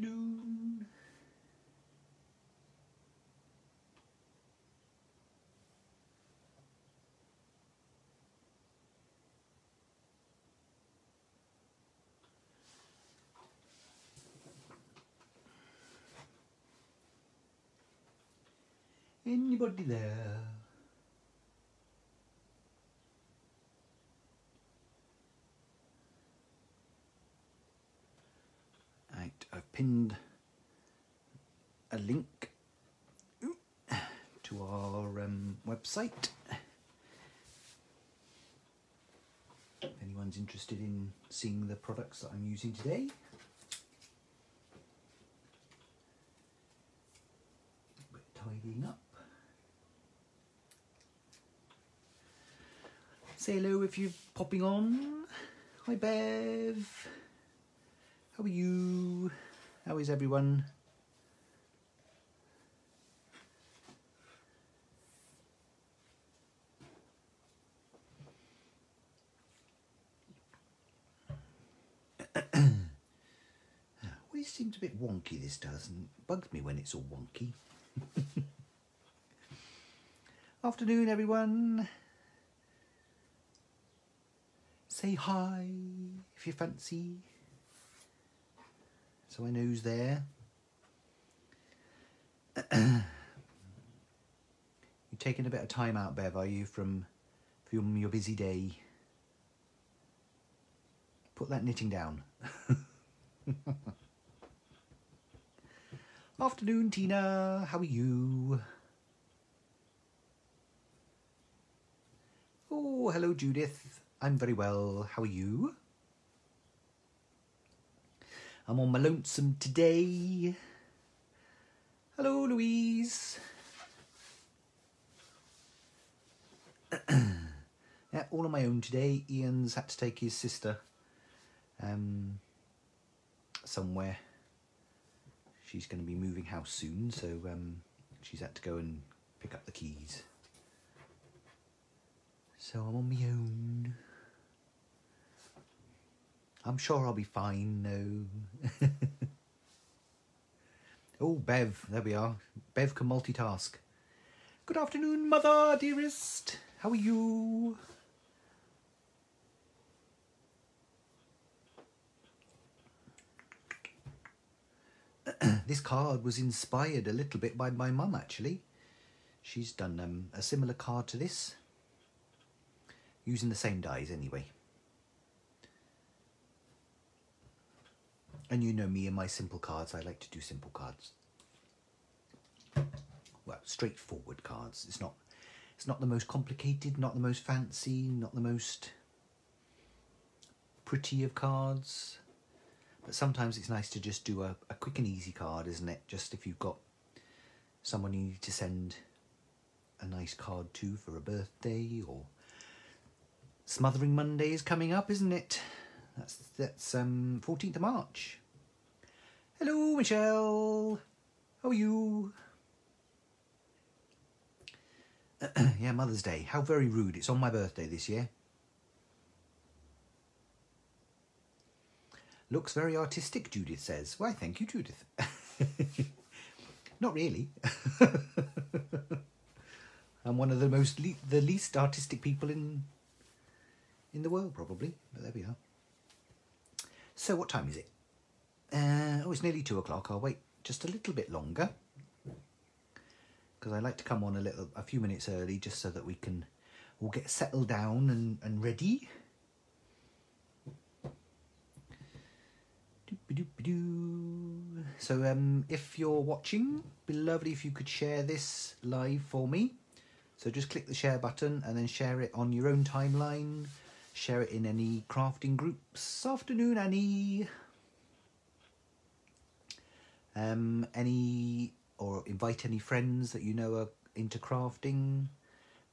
afternoon. Anybody there? Right, I've pinned a link to our um, website. If anyone's interested in seeing the products that I'm using today. Tidying up. Say hello if you're popping on. Hi Bev. How are you? How is everyone? It seems a bit wonky, this does, and bugs me when it's all wonky. Afternoon, everyone. Say hi if you fancy. So I know who's there. You're taking a bit of time out, Bev, are you, from, from your busy day? Put that knitting down. Afternoon, Tina. How are you? Oh, hello, Judith. I'm very well. How are you? I'm on my lonesome today. Hello, Louise. yeah, all on my own today. Ian's had to take his sister um, somewhere. She's going to be moving house soon, so um, she's had to go and pick up the keys. So I'm on my own. I'm sure I'll be fine, no. oh, Bev, there we are. Bev can multitask. Good afternoon, mother, dearest. How are you? this card was inspired a little bit by my mum, actually. She's done um, a similar card to this, using the same dies anyway. And you know me and my simple cards, I like to do simple cards. Well, straightforward cards. It's not it's not the most complicated, not the most fancy, not the most pretty of cards. But sometimes it's nice to just do a, a quick and easy card, isn't it? Just if you've got someone you need to send a nice card to for a birthday or Smothering Monday is coming up, isn't it? That's that's um 14th of March. Hello, Michelle. How are you? yeah, Mother's Day. How very rude. It's on my birthday this year. Looks very artistic, Judith says. Why, thank you, Judith. Not really. I'm one of the most le the least artistic people in in the world, probably. But there we are. So, what time is it? Uh, oh, it's nearly two o'clock. I'll wait just a little bit longer because I like to come on a little, a few minutes early, just so that we can all get settled down and, and ready. So, um, if you're watching, be lovely if you could share this live for me. So just click the share button and then share it on your own timeline. Share it in any crafting groups. Afternoon, Annie. Um, any or invite any friends that you know are into crafting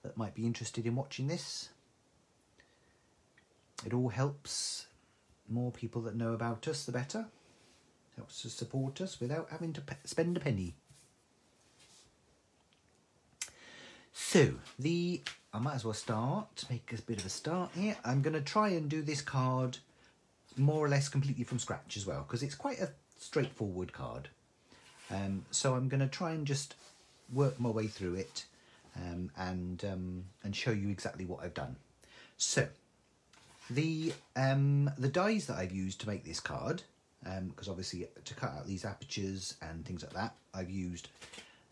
that might be interested in watching this. It all helps. More people that know about us, the better. Helps to support us without having to spend a penny. So, the I might as well start, make a bit of a start here. I'm going to try and do this card more or less completely from scratch as well, because it's quite a straightforward card. Um, so I'm going to try and just work my way through it um, and um, and show you exactly what I've done. So the um, the dies that I've used to make this card, because um, obviously to cut out these apertures and things like that, I've used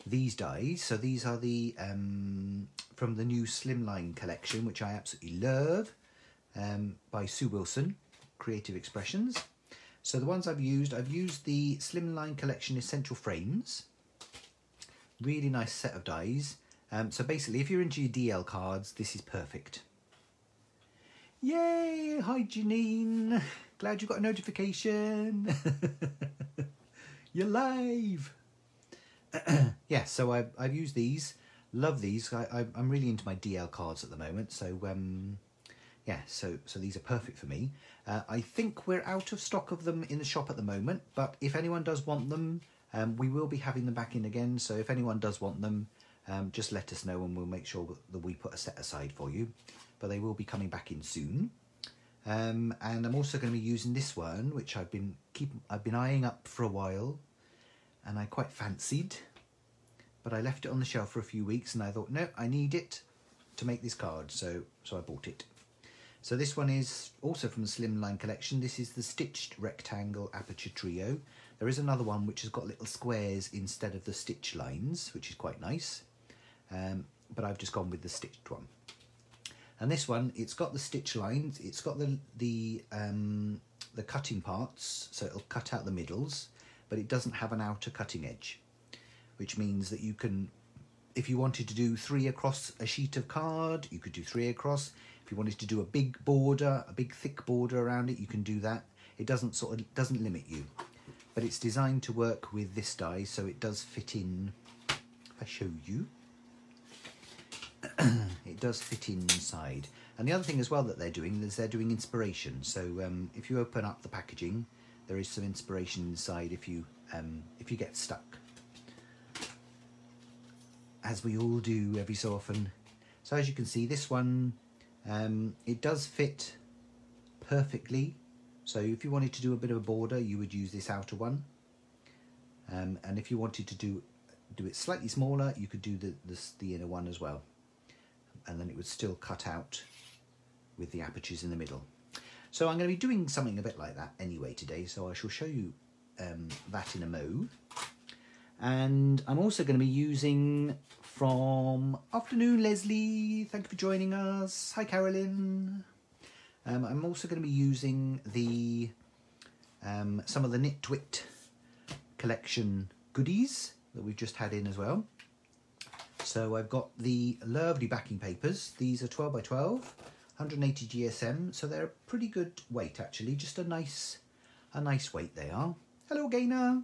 these dies. So these are the um, from the new Slimline collection, which I absolutely love, um, by Sue Wilson, Creative Expressions. So the ones I've used, I've used the Slimline collection Essential Frames. Really nice set of dies. Um, so basically, if you're into your DL cards, this is perfect. Yay! Hi, Janine. Glad you got a notification. you're live. yeah, so I've, I've used these. Love these. I, I, I'm really into my DL cards at the moment. So, um, yeah, so, so these are perfect for me. Uh, I think we're out of stock of them in the shop at the moment. But if anyone does want them, um, we will be having them back in again. So if anyone does want them, um, just let us know and we'll make sure that we put a set aside for you. But they will be coming back in soon. Um, and I'm also going to be using this one, which I've been keep I've been eyeing up for a while, and I quite fancied, but I left it on the shelf for a few weeks, and I thought, no, I need it to make this card, so so I bought it. So this one is also from the Slimline collection. This is the stitched rectangle aperture trio. There is another one which has got little squares instead of the stitch lines, which is quite nice um, but I've just gone with the stitched one. And this one, it's got the stitch lines, it's got the the um, the cutting parts, so it'll cut out the middles, but it doesn't have an outer cutting edge, which means that you can, if you wanted to do three across a sheet of card, you could do three across. If you wanted to do a big border, a big thick border around it, you can do that. It doesn't sort of doesn't limit you, but it's designed to work with this die, so it does fit in. If I show you, it does fit inside. And the other thing as well that they're doing is they're doing inspiration. So um, if you open up the packaging, there is some inspiration inside if you um, if you get stuck, as we all do every so often. So as you can see, this one um, it does fit perfectly. So if you wanted to do a bit of a border, you would use this outer one. Um, and if you wanted to do do it slightly smaller, you could do the, the, the inner one as well and then it would still cut out with the apertures in the middle. So I'm going to be doing something a bit like that anyway today, so I shall show you um, that in a mo. And I'm also going to be using from Afternoon Leslie, thank you for joining us. Hi Carolyn. Um, I'm also going to be using the um, some of the Nitwit collection goodies that we've just had in as well. So I've got the lovely backing papers. These are 12 by 12, 180 GSM. So they're a pretty good weight actually. Just a nice, a nice weight they are. Hello Gainer.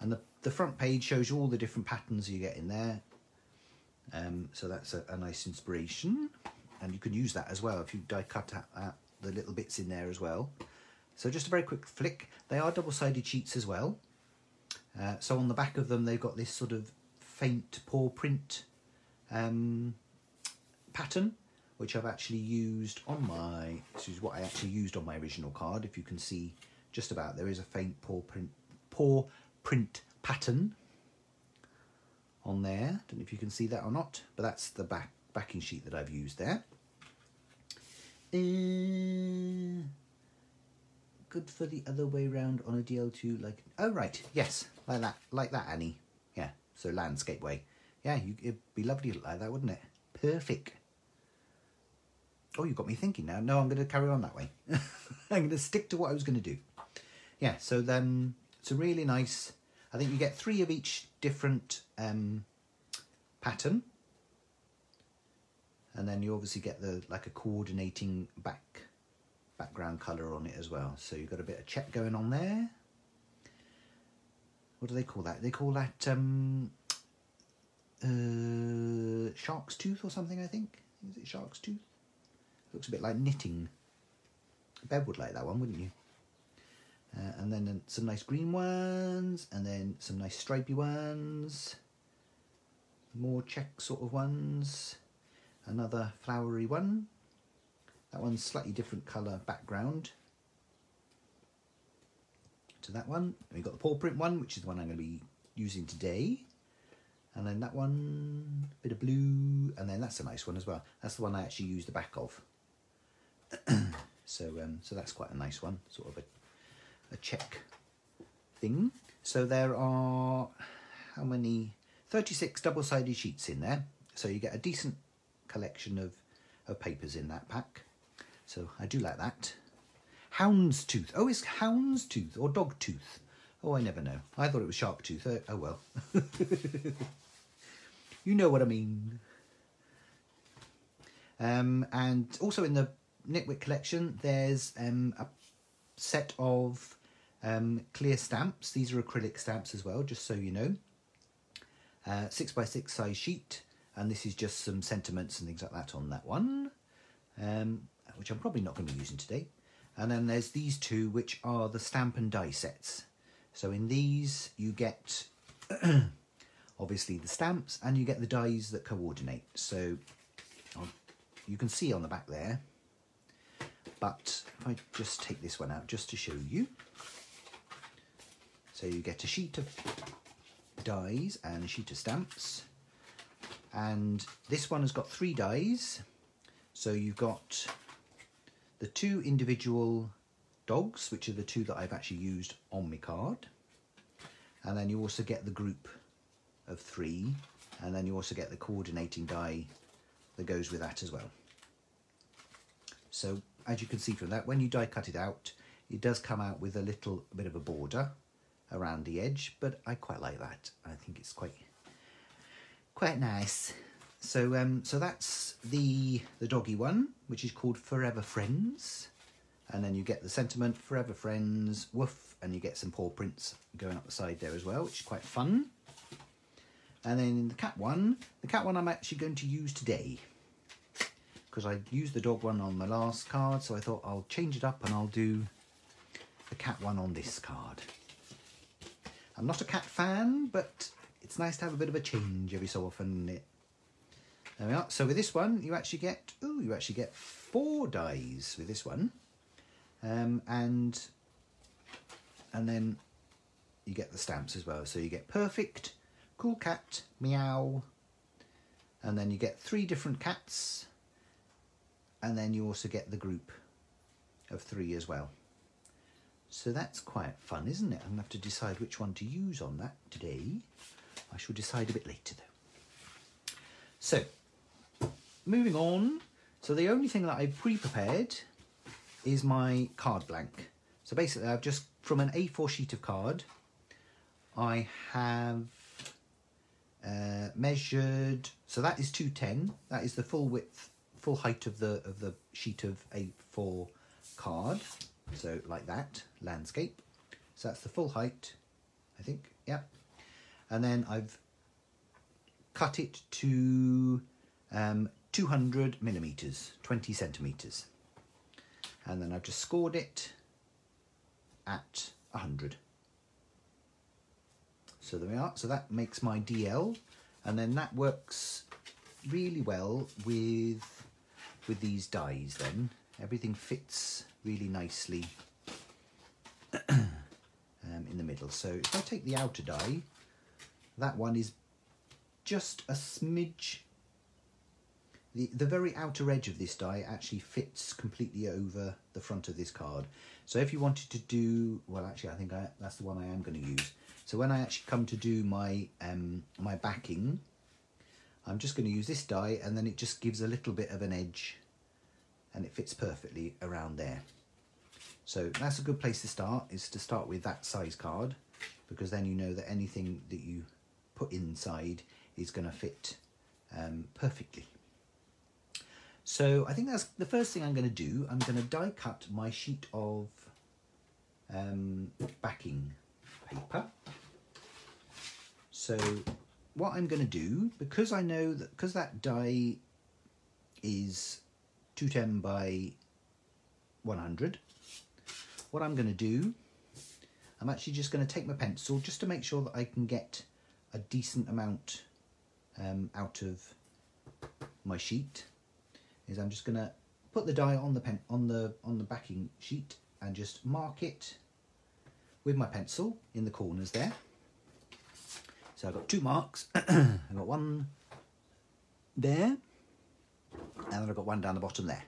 And the, the front page shows you all the different patterns you get in there. Um, so that's a, a, nice inspiration. And you can use that as well if you die cut out, the little bits in there as well. So just a very quick flick. They are double-sided sheets as well. Uh, so on the back of them, they've got this sort of faint paw print um, pattern which I've actually used on my, this is what I actually used on my original card. If you can see just about, there is a faint paw print, paw print pattern on there. Don't know if you can see that or not, but that's the back backing sheet that I've used there. Uh, good for the other way round on a DL2, like, oh right, yes, like that, like that, Annie Yeah, so landscape way. Yeah, you, it'd be lovely to like that, wouldn't it? Perfect. Oh, you got me thinking now. No, I'm going to carry on that way. I'm going to stick to what I was going to do. Yeah, so then it's a really nice, I think you get three of each different um, pattern. And then you obviously get the like a coordinating back background colour on it as well. So you've got a bit of check going on there what do they call that? They call that um, uh, shark's tooth or something. I think is it shark's tooth? Looks a bit like knitting. Bev would like that one, wouldn't you? Uh, and then some nice green ones, and then some nice stripy ones. More check sort of ones. Another flowery one. That one's slightly different colour background to that one. We've got the paw print one, which is the one I'm going to be using today. And then that one, bit of blue, and then that's a nice one as well. That's the one I actually use the back of. so um, so that's quite a nice one, sort of a, a check thing. So there are, how many? 36 double-sided sheets in there. So you get a decent collection of, of papers in that pack. So I do like that. Hound's tooth. Oh, it's hound's tooth or dog tooth. Oh, I never know. I thought it was shark tooth. Oh, oh well. you know what I mean. Um, and also in the Nitwit collection, there's um, a set of um, clear stamps. These are acrylic stamps as well, just so you know. Uh, six by six size sheet, and this is just some sentiments and things like that on that one, um, which I'm probably not going to be using today. And then there's these two, which are the stamp and die sets. So in these, you get obviously the stamps and you get the dies that coordinate. So um, you can see on the back there, but if I just take this one out just to show you. So you get a sheet of dies and a sheet of stamps. And this one has got three dies. So you've got the two individual dogs, which are the two that I've actually used on my card. And then you also get the group of three. And then you also get the coordinating die that goes with that as well. So as you can see from that, when you die cut it out, it does come out with a little bit of a border around the edge, but I quite like that. I think it's quite quite nice. So um, so that's the the doggy one, which is called Furr-ever Friends, and then you get the sentiment Furr-ever Friends, woof, and you get some paw prints going up the side there as well, which is quite fun. And then the cat one, the cat one I'm actually going to use today because I used the dog one on my last card, so I thought I'll change it up and I'll do the cat one on this card. I'm not a cat fan, but it's nice to have a bit of a change every so often. It? There we are. So with this one, you actually get, oh, you actually get four dies with this one. Um, and, and then you get the stamps as well. So you get perfect, cool cat, meow, and then you get three different cats, and then you also get the group of three as well. So that's quite fun, isn't it? I'm going to have to decide which one to use on that today. I shall decide a bit later though. So, moving on. So the only thing that I've pre-prepared is my card blank. So basically I've just, from an A4 sheet of card, I have uh, measured, so that is 210. That is the full width, full height of the, of the sheet of A4 card. So like that, landscape. So that's the full height, I think, yeah. And then I've cut it to um, 200 millimeters, 20 centimeters. And then I've just scored it at 100. So there we are. So that makes my DL. And then that works really well with with these dies then. Everything fits really nicely um, in the middle. So if I take the outer die, that one is just a smidge. The, the very outer edge of this die actually fits completely over the front of this card. So if you wanted to do, well actually I think I, that's the one I am going to use. So when I actually come to do my, um, my backing, I'm just going to use this die and then it just gives a little bit of an edge and it fits perfectly around there. So that's a good place to start, is to start with that size card, because then you know that anything that you put inside is going to fit um, perfectly. So I think that's the first thing I'm going to do. I'm going to die cut my sheet of um, backing paper. So what I'm going to do, because I know that, because that die is 210 by 100, what I'm going to do, I'm actually just going to take my pencil just to make sure that I can get a decent amount um, out of my sheet. Is I'm just going to put the die on the pen on the on the backing sheet and just mark it with my pencil in the corners there. So I've got two marks. I've got one there, and then I've got one down the bottom there.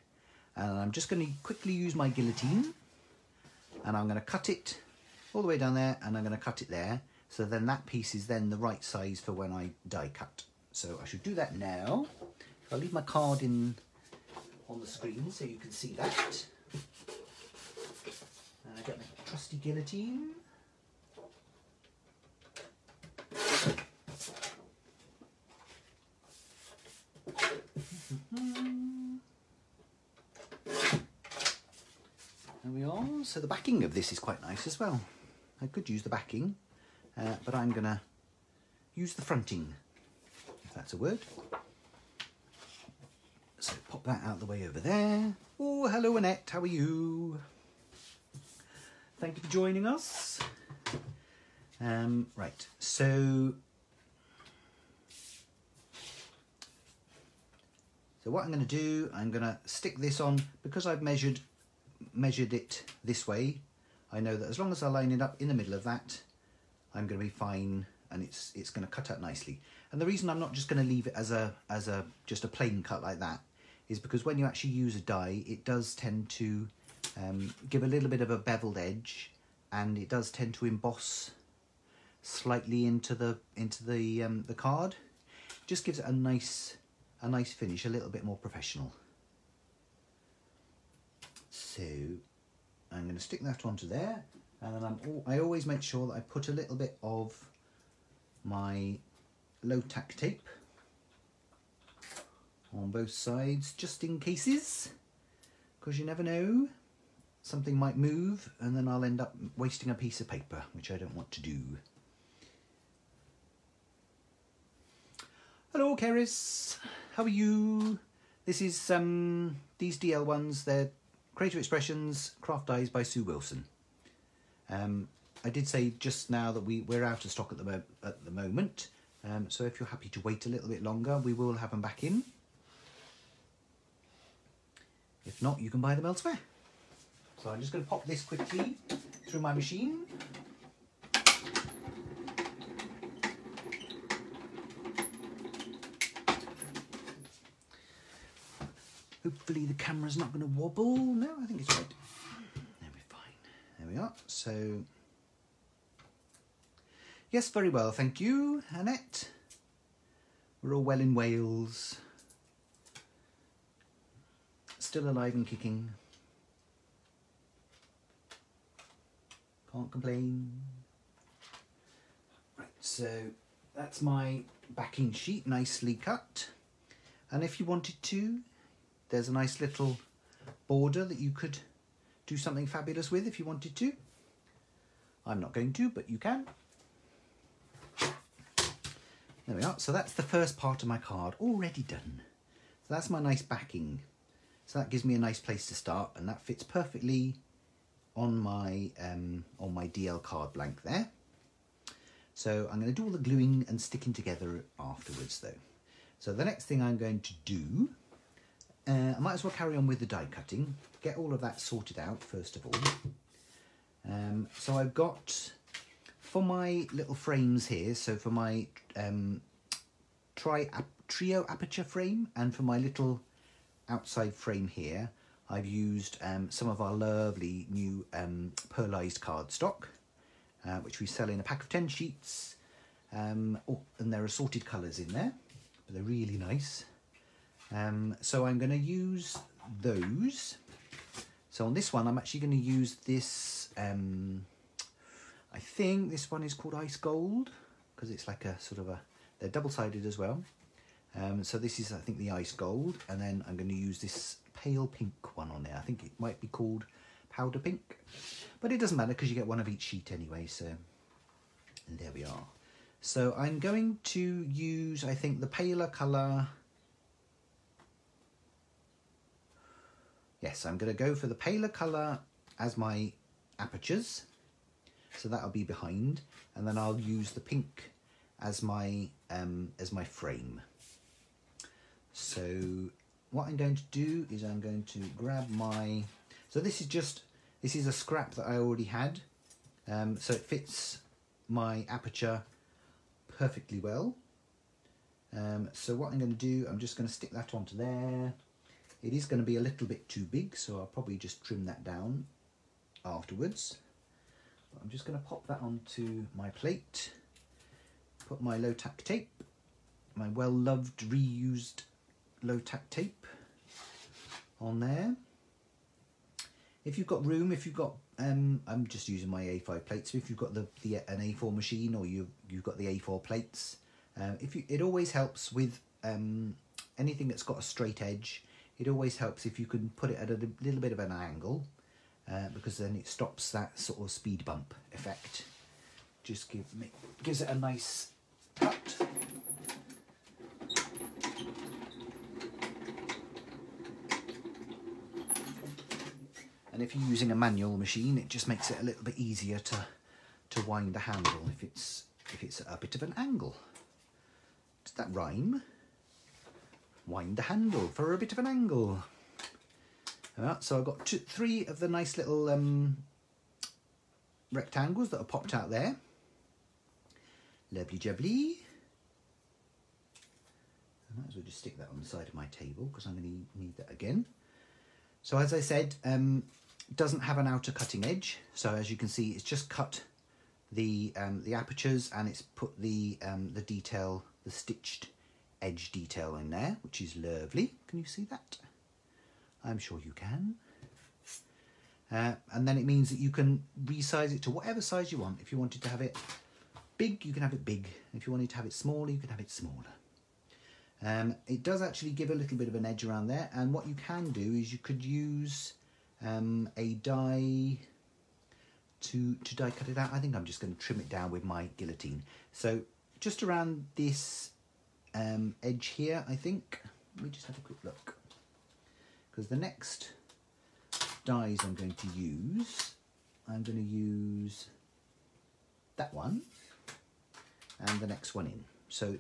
And I'm just going to quickly use my guillotine, and I'm going to cut it all the way down there, and I'm going to cut it there. So then that piece is then the right size for when I die cut. So I should do that now. I'll leave my card in on the screen so you can see that. And I get my trusty guillotine. There we are. So the backing of this is quite nice as well. I could use the backing, uh, but I'm going to use the fronting, if that's a word. So pop that out of the way over there. Oh, hello Annette, how are you? Thank you for joining us. Um, right, so so what I'm going to do, I'm going to stick this on because I've measured measured it this way. I know that as long as I line it up in the middle of that, I'm going to be fine, and it's it's going to cut out nicely. And the reason I'm not just going to leave it as a as a just a plain cut like that is because when you actually use a die, it does tend to um, give a little bit of a beveled edge, and it does tend to emboss slightly into the into the um, the card. Just gives it a nice a nice finish, a little bit more professional. So I'm going to stick that onto there, and then I'm I always make sure that I put a little bit of my low tack tape on both sides just in cases because you never know something might move and then I'll end up wasting a piece of paper which I don't want to do. Hello Keris, how are you? This is um, these DL ones, they're Creative Expressions Craft Dies by Sue Wilson. Um, I did say just now that we, we're out of stock at the, at the moment, um, so if you're happy to wait a little bit longer, we will have them back in. If not, you can buy them elsewhere. So I'm just going to pop this quickly through my machine. Hopefully the camera's not going to wobble. No, I think it's right. There we're fine. There we are. So, yes, very well, thank you, Annette. We're all well in Wales. Still alive and kicking. Can't complain. Right, so that's my backing sheet, nicely cut. And if you wanted to, there's a nice little border that you could do something fabulous with if you wanted to. I'm not going to, but you can. There we are. So that's the first part of my card already done. So that's my nice backing. So that gives me a nice place to start and that fits perfectly on my um, on my DL card blank there. So I'm going to do all the gluing and sticking together afterwards though. So the next thing I'm going to do, uh, I might as well carry on with the die cutting, get all of that sorted out first of all. Um, so I've got, for my little frames here, so for my um, tri trio aperture frame and for my little outside frame here, I've used um, some of our lovely new um, pearlized cardstock, uh, which we sell in a pack of 10 sheets. Um, oh, and there are assorted colours in there, but they're really nice. Um, so I'm going to use those. So on this one, I'm actually going to use this, um, I think this one is called Ice Gold, because it's like a sort of a, they're double-sided as well. Um, so this is, I think, the Ice Gold, and then I'm going to use this pale pink one on there. I think it might be called Powder Pink, but it doesn't matter because you get one of each sheet anyway, so and there we are. So I'm going to use, I think, the paler colour. Yes, I'm going to go for the paler colour as my apertures. So that'll be behind, and then I'll use the pink as my um, as my frame. So what I'm going to do is I'm going to grab my, so this is just, this is a scrap that I already had Um, so it fits my aperture perfectly well. Um, so what I'm going to do, I'm just going to stick that onto there. It is going to be a little bit too big, so I'll probably just trim that down afterwards. But I'm just going to pop that onto my plate, put my low tack tape, my well loved reused low tack tape on there. If you've got room, if you've got, um, I'm just using my A5 plates. If you've got the, the an A4 machine or you you've got the A4 plates, um, if you, it always helps with um, anything that's got a straight edge. It always helps if you can put it at a little bit of an angle, uh, because then it stops that sort of speed bump effect. Just give me gives it a nice cut. And if you're using a manual machine, it just makes it a little bit easier to to wind the handle if it's if it's at a bit of an angle. Does that rhyme? Wind the handle for a bit of an angle. So I've got two, three of the nice little um, rectangles that are popped out there. Lovely jubbly. I might as well just stick that on the side of my table because I'm going to need that again. So as I said, um, doesn't have an outer cutting edge. So as you can see, it's just cut the um, the apertures and it's put the um, the detail, the stitched edge detail in there, which is lovely. Can you see that? I'm sure you can. Uh, and then it means that you can resize it to whatever size you want. If you wanted to have it big, you can have it big. If you wanted to have it smaller, you can have it smaller. Um, it does actually give a little bit of an edge around there. And what you can do is you could use um, a die to, to die cut it out. I think I'm just going to trim it down with my guillotine. So just around this um, edge here, I think. Let me just have a quick look. Because the next dies I'm going to use, I'm going to use that one and the next one in. So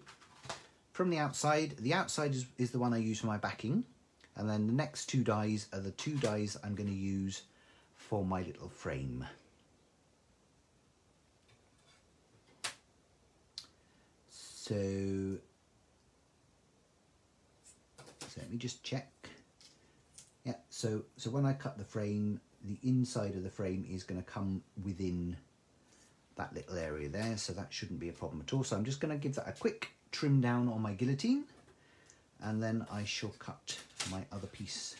from the outside, the outside is, is the one I use for my backing. And then the next two dies are the two dies I'm going to use for my little frame. So, let me just check. Yeah, so, so when I cut the frame, the inside of the frame is going to come within that little area there, so that shouldn't be a problem at all. So I'm just going to give that a quick trim down on my guillotine, and then I shall cut my other piece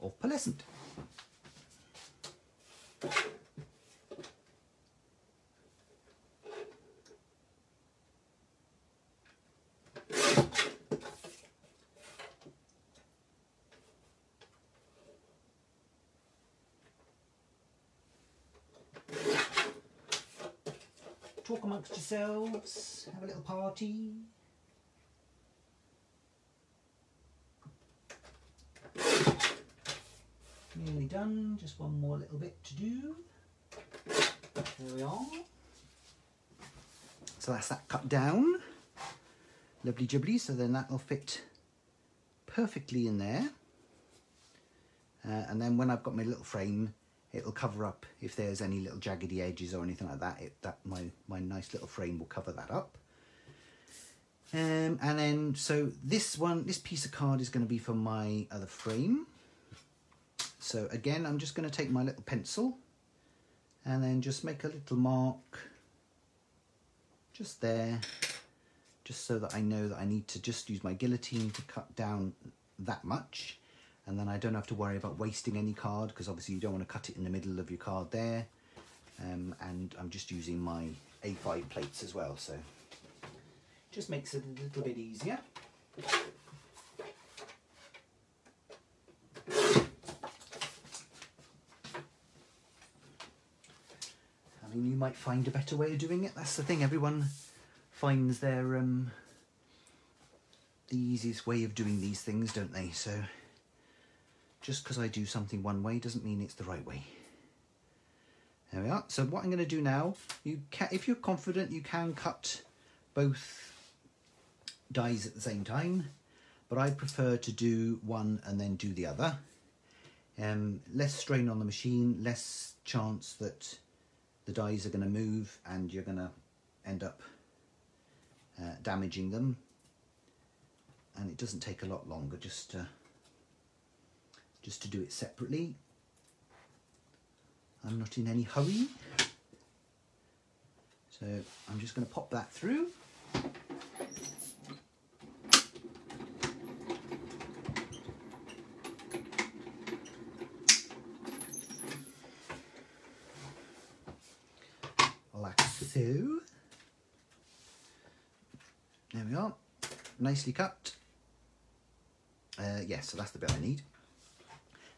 of pearlescent. Have a little party. Nearly done, just one more little bit to do. There we are. So that's that cut down. Lovely jubbly, so then that'll fit perfectly in there. Uh, and then when I've got my little frame, it'll cover up if there's any little jaggedy edges or anything like that. It, that my, my nice little frame will cover that up. Um, and then, so this one, this piece of card is going to be for my other frame. So again, I'm just going to take my little pencil and then just make a little mark just there, just so that I know that I need to just use my guillotine to cut down that much. And then I don't have to worry about wasting any card because obviously you don't want to cut it in the middle of your card there. Um, and I'm just using my A5 plates as well, so just makes it a little bit easier. I mean, you might find a better way of doing it. That's the thing. Everyone finds their um, the easiest way of doing these things, don't they? So just because I do something one way doesn't mean it's the right way. There we are. So what I'm going to do now, you can, if you're confident, you can cut both dies at the same time, but I prefer to do one and then do the other. Um, less strain on the machine, less chance that the dies are going to move and you're going to end up uh, damaging them and it doesn't take a lot longer just to, just to do it separately. I'm not in any hurry. So I'm just going to pop that through. Like so. There we are. Nicely cut. Uh, yes, yeah, so that's the bit I need.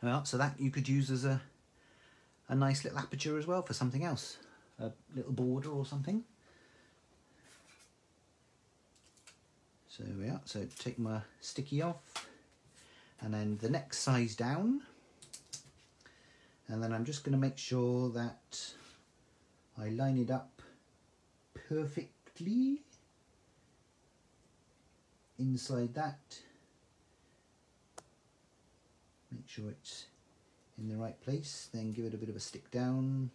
Well, so that you could use as a a nice little aperture as well for something else, a little border or something. So yeah, so take my sticky off. And then the next size down. And then I'm just going to make sure that I line it up perfectly inside that make sure it's in the right place, then give it a bit of a stick down.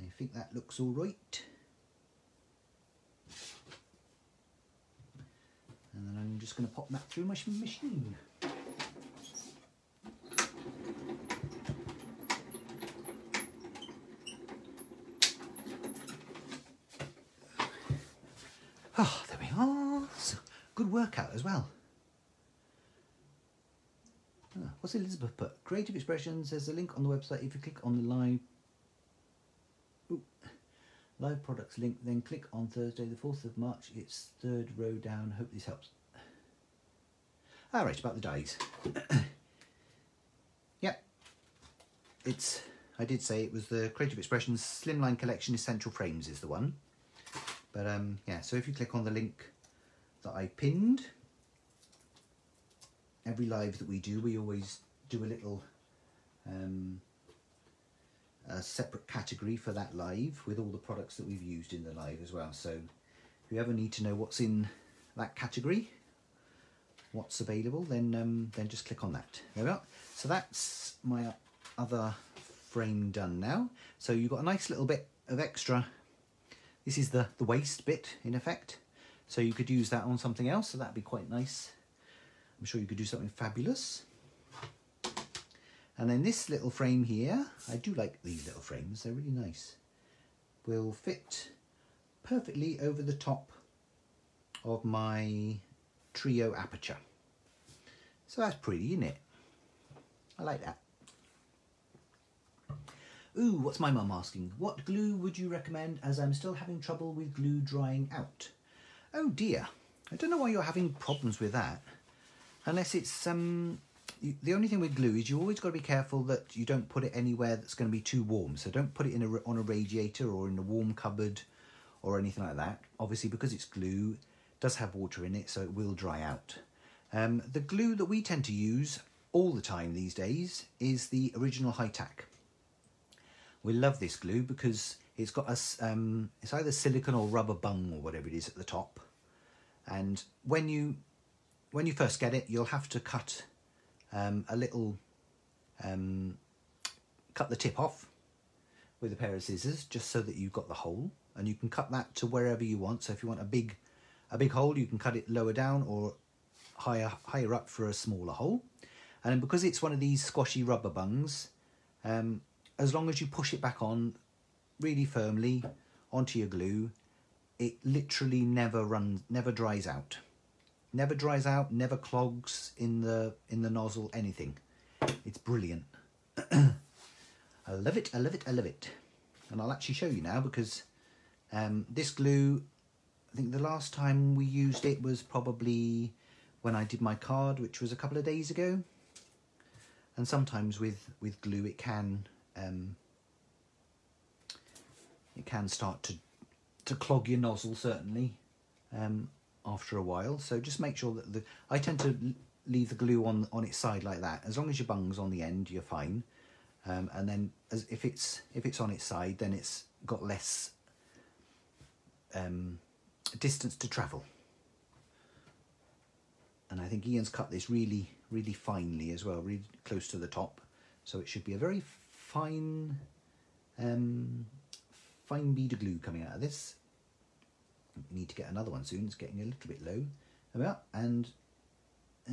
I think that looks all right. And then I'm just going to pop that through my machine. Oh, there we are. So, good workout as well. What's Elizabeth put? Creative Expressions, there's a link on the website. If you click on the live ooh, live products link, then click on Thursday, the 4th of March. It's third row down. Hope this helps. All right, about the dies. yep. It's, I did say it was the Creative Expressions Slimline Collection Essential Frames is the one. But um, yeah, so if you click on the link that I pinned, every live that we do, we always do a little um, a separate category for that live with all the products that we've used in the live as well. So if you ever need to know what's in that category, what's available, then um, then just click on that. There we are. So that's my other frame done now. So you've got a nice little bit of extra. This is the, the waste bit in effect. So you could use that on something else, so that'd be quite nice. I'm sure you could do something fabulous. And then this little frame here, I do like these little frames, they're really nice, will fit perfectly over the top of my trio aperture. So that's pretty, isn't it? I like that. Ooh, what's my mum asking? What glue would you recommend as I'm still having trouble with glue drying out? Oh dear, I don't know why you're having problems with that. Unless it's um the only thing with glue is you always got to be careful that you don't put it anywhere that's going to be too warm. So don't put it in a on a radiator or in a warm cupboard or anything like that. Obviously because it's glue it does have water in it so it will dry out. Um, the glue that we tend to use all the time these days is the original high-tack we love this glue because it's got a um, it's either silicon or rubber bung or whatever it is at the top and when you when you first get it, you'll have to cut um, a little, um, cut the tip off with a pair of scissors, just so that you've got the hole, and you can cut that to wherever you want. So if you want a big, a big hole, you can cut it lower down or higher, higher up for a smaller hole. And because it's one of these squashy rubber bungs, um, as long as you push it back on really firmly onto your glue, it literally never runs, never dries out. Never dries out, never clogs in the in the nozzle, anything. It's brilliant. I love it, I love it, I love it. And I'll actually show you now because um, this glue, I think the last time we used it was probably when I did my card, which was a couple of days ago. And sometimes with, with glue it can um, it can start to to clog your nozzle certainly. Um, after a while. So just make sure that the, I tend to leave the glue on, on its side like that. As long as your bung's on the end, you're fine. Um, and then as if it's if it's on its side, then it's got less um, distance to travel. And I think Ian's cut this really, really finely as well, really close to the top. So it should be a very fine, um, fine bead of glue coming out of this. Need to get another one soon. It's getting a little bit low. About and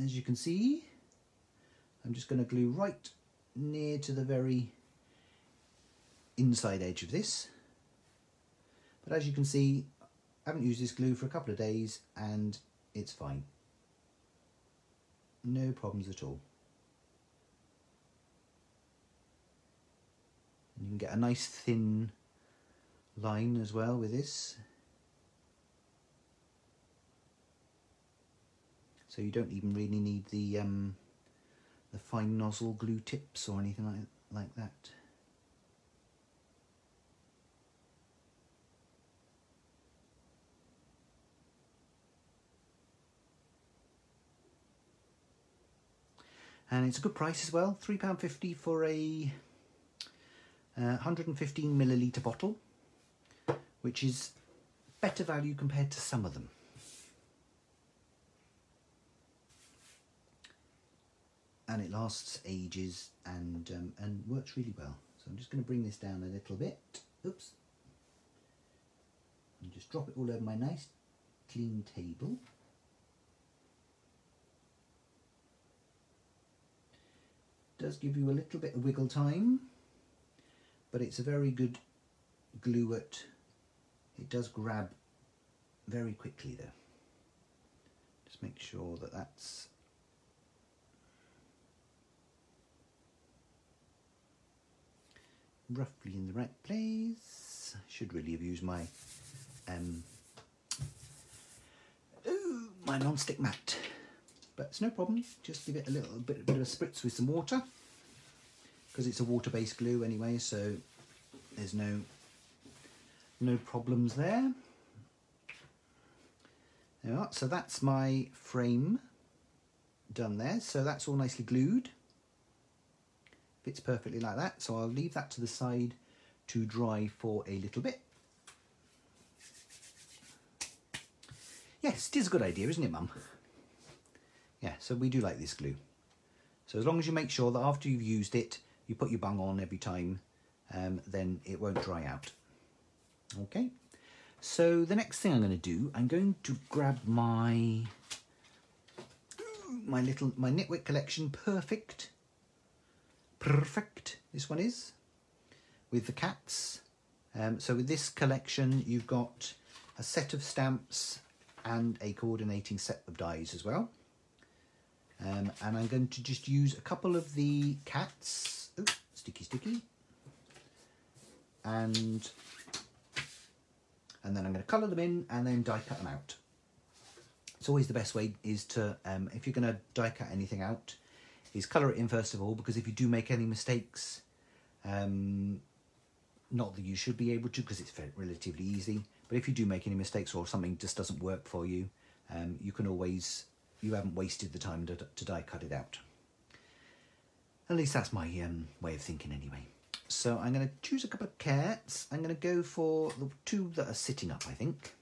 as you can see, I'm just going to glue right near to the very inside edge of this. But as you can see, I haven't used this glue for a couple of days and it's fine. No problems at all. And you can get a nice thin line as well with this. So you don't even really need the um, the fine nozzle glue tips or anything like, like that. and it's a good price as well £3.50 for a uh, 115 milliliter bottle which is better value compared to some of them and it lasts ages and um, and works really well. So I'm just going to bring this down a little bit. Oops. And just drop it all over my nice clean table. Does give you a little bit of wiggle time but it's a very good glue it it does grab very quickly though. Just make sure that that's roughly in the right place should really have used my um, ooh, my non-stick mat but it's no problem. Just give it a little bit, bit of a spritz with some water because it's a water-based glue anyway, so there's no no problems there. There are. So that's my frame done there. So that's all nicely glued. Fits perfectly like that. So I'll leave that to the side to dry for a little bit. Yes, it is a good idea, isn't it, Mum? Yeah, so we do like this glue. So as long as you make sure that after you've used it, you put your bung on every time, um, then it won't dry out. Okay, so the next thing I'm going to do, I'm going to grab my my little my Nitwit collection perfect perfect this one is with the cats um, so with this collection you've got a set of stamps and a coordinating set of dies as well um, and I'm going to just use a couple of the cats. Oh, sticky, sticky. And, and then I'm going to colour them in and then die cut them out. It's always the best way is to, um, if you're going to die cut anything out, is colour it in first of all, because if you do make any mistakes, um, not that you should be able to because it's relatively easy, but if you do make any mistakes or something just doesn't work for you, um, you can always you haven't wasted the time to, to die cut it out. At least that's my um, way of thinking anyway. So I'm going to choose a couple of cats. I'm going to go for the two that are sitting up, I think.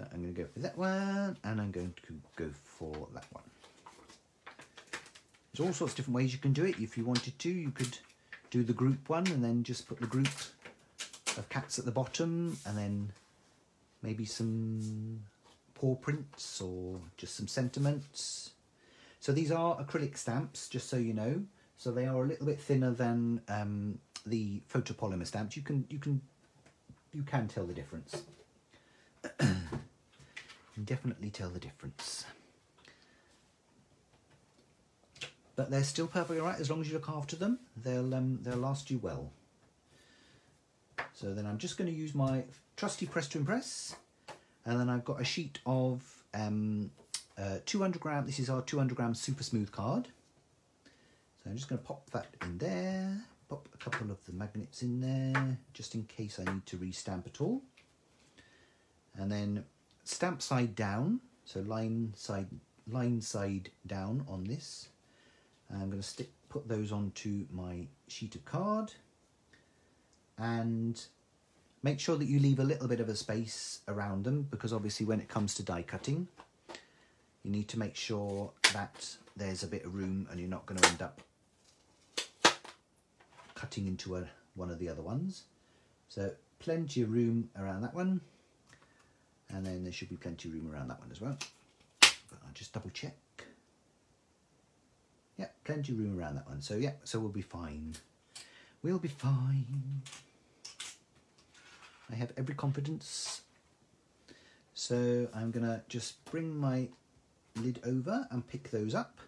So I'm going to go for that one, and I'm going to go for that one. There's all sorts of different ways you can do it. If you wanted to, you could do the group one and then just put the group of cats at the bottom and then maybe some paw prints or just some sentiments. So these are acrylic stamps, just so you know. So they are a little bit thinner than um, the photopolymer stamps. You can you can you can tell the difference. can definitely tell the difference. But they're still perfectly right as long as you look after them. They'll um, they'll last you well. So then I'm just going to use my trusty press to impress and then I've got a sheet of um, uh, 200 gram, this is our 200 gram super smooth card. So I'm just going to pop that in there, pop a couple of the magnets in there, just in case I need to restamp at all. And then stamp side down, so line side, line side down on this. I'm going to stick, put those onto my sheet of card and make sure that you leave a little bit of a space around them because obviously when it comes to die cutting you need to make sure that there's a bit of room and you're not going to end up cutting into a, one of the other ones. So plenty of room around that one. And then there should be plenty of room around that one as well. But I'll just double check. Yeah, plenty of room around that one. So yeah, so we'll be fine. We'll be fine. I have every confidence. So I'm gonna just bring my lid over and pick those up.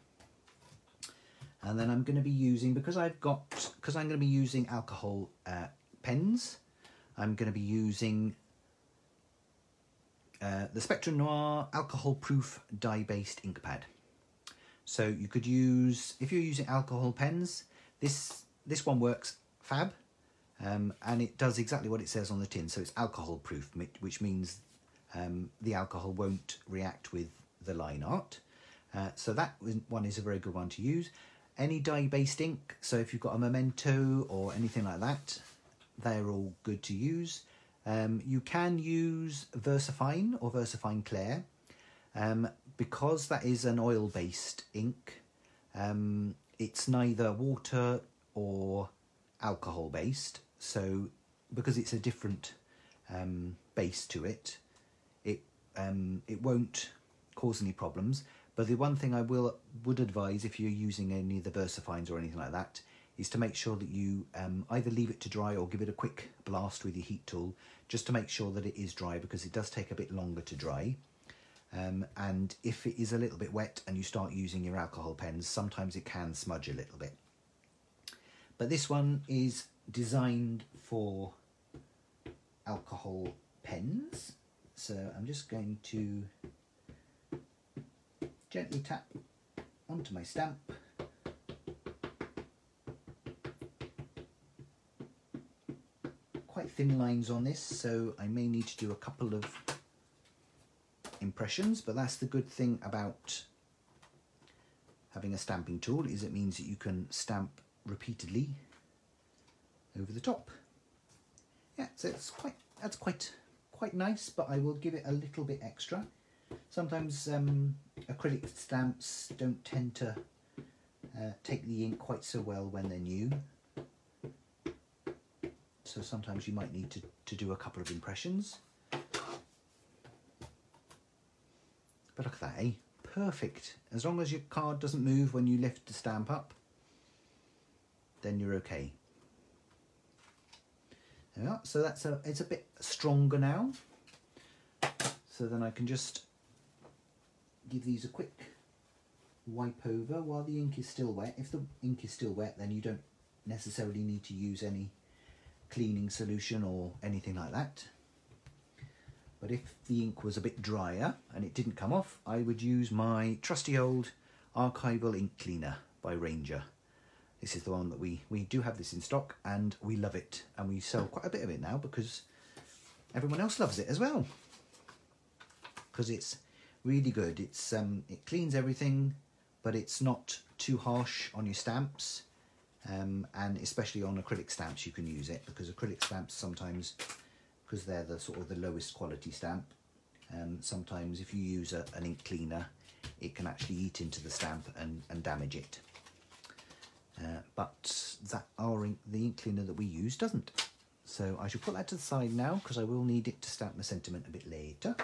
And then I'm to be using, because I've got, because I'm to be using alcohol uh, pens, I'm to be using uh, the Spectrum Noir alcohol proof dye based ink pad. So you could use, if you're using alcohol pens, this, this one works fab um, and it does exactly what it says on the tin. So it's alcohol proof, which means um, the alcohol won't react with the line art. Uh, so that one is a very good one to use. Any dye-based ink, so if you've got a Memento or anything like that, they're all good to use. Um, you can use VersaFine or VersaFine Clair. Um, because that is an oil-based ink, um, it's neither water or alcohol-based. So because it's a different um, base to it, it um, it won't cause any problems. But the one thing I will would advise if you're using any of the VersaFines or anything like that is to make sure that you um, either leave it to dry or give it a quick blast with your heat tool just to make sure that it is dry because it does take a bit longer to dry. Um, and if it is a little bit wet and you start using your alcohol pens, sometimes it can smudge a little bit. But this one is designed for alcohol pens. So I'm just going to gently tap onto my stamp. Thin lines on this, so I may need to do a couple of impressions, but that's the good thing about having a stamping tool is it means that you can stamp repeatedly over the top. Yeah, so it's quite that's quite quite nice, but I will give it a little bit extra. Sometimes um, acrylic stamps don't tend to uh, take the ink quite so well when they're new. So sometimes you might need to, to do a couple of impressions. But look at that, eh? Perfect. As long as your card doesn't move when you lift the stamp up, then you're okay. Yeah, so that's a, it's a bit stronger now. So then I can just give these a quick wipe over while the ink is still wet. If the ink is still wet, then you don't necessarily need to use any cleaning solution or anything like that. But if the ink was a bit drier and it didn't come off, I would use my trusty old archival ink cleaner by Ranger. This is the one that we, we do have this in stock and we love it. And we sell quite a bit of it now because everyone else loves it as well. Because it's really good. It's um, It cleans everything, but it's not too harsh on your stamps. Um, and especially on acrylic stamps you can use it because acrylic stamps sometimes, because they're the sort of the lowest quality stamp, um, sometimes if you use a, an ink cleaner, it can actually eat into the stamp and, and damage it. Uh, but that our ink, the ink cleaner that we use doesn't. So I shall put that to the side now because I will need it to stamp my sentiment a bit later.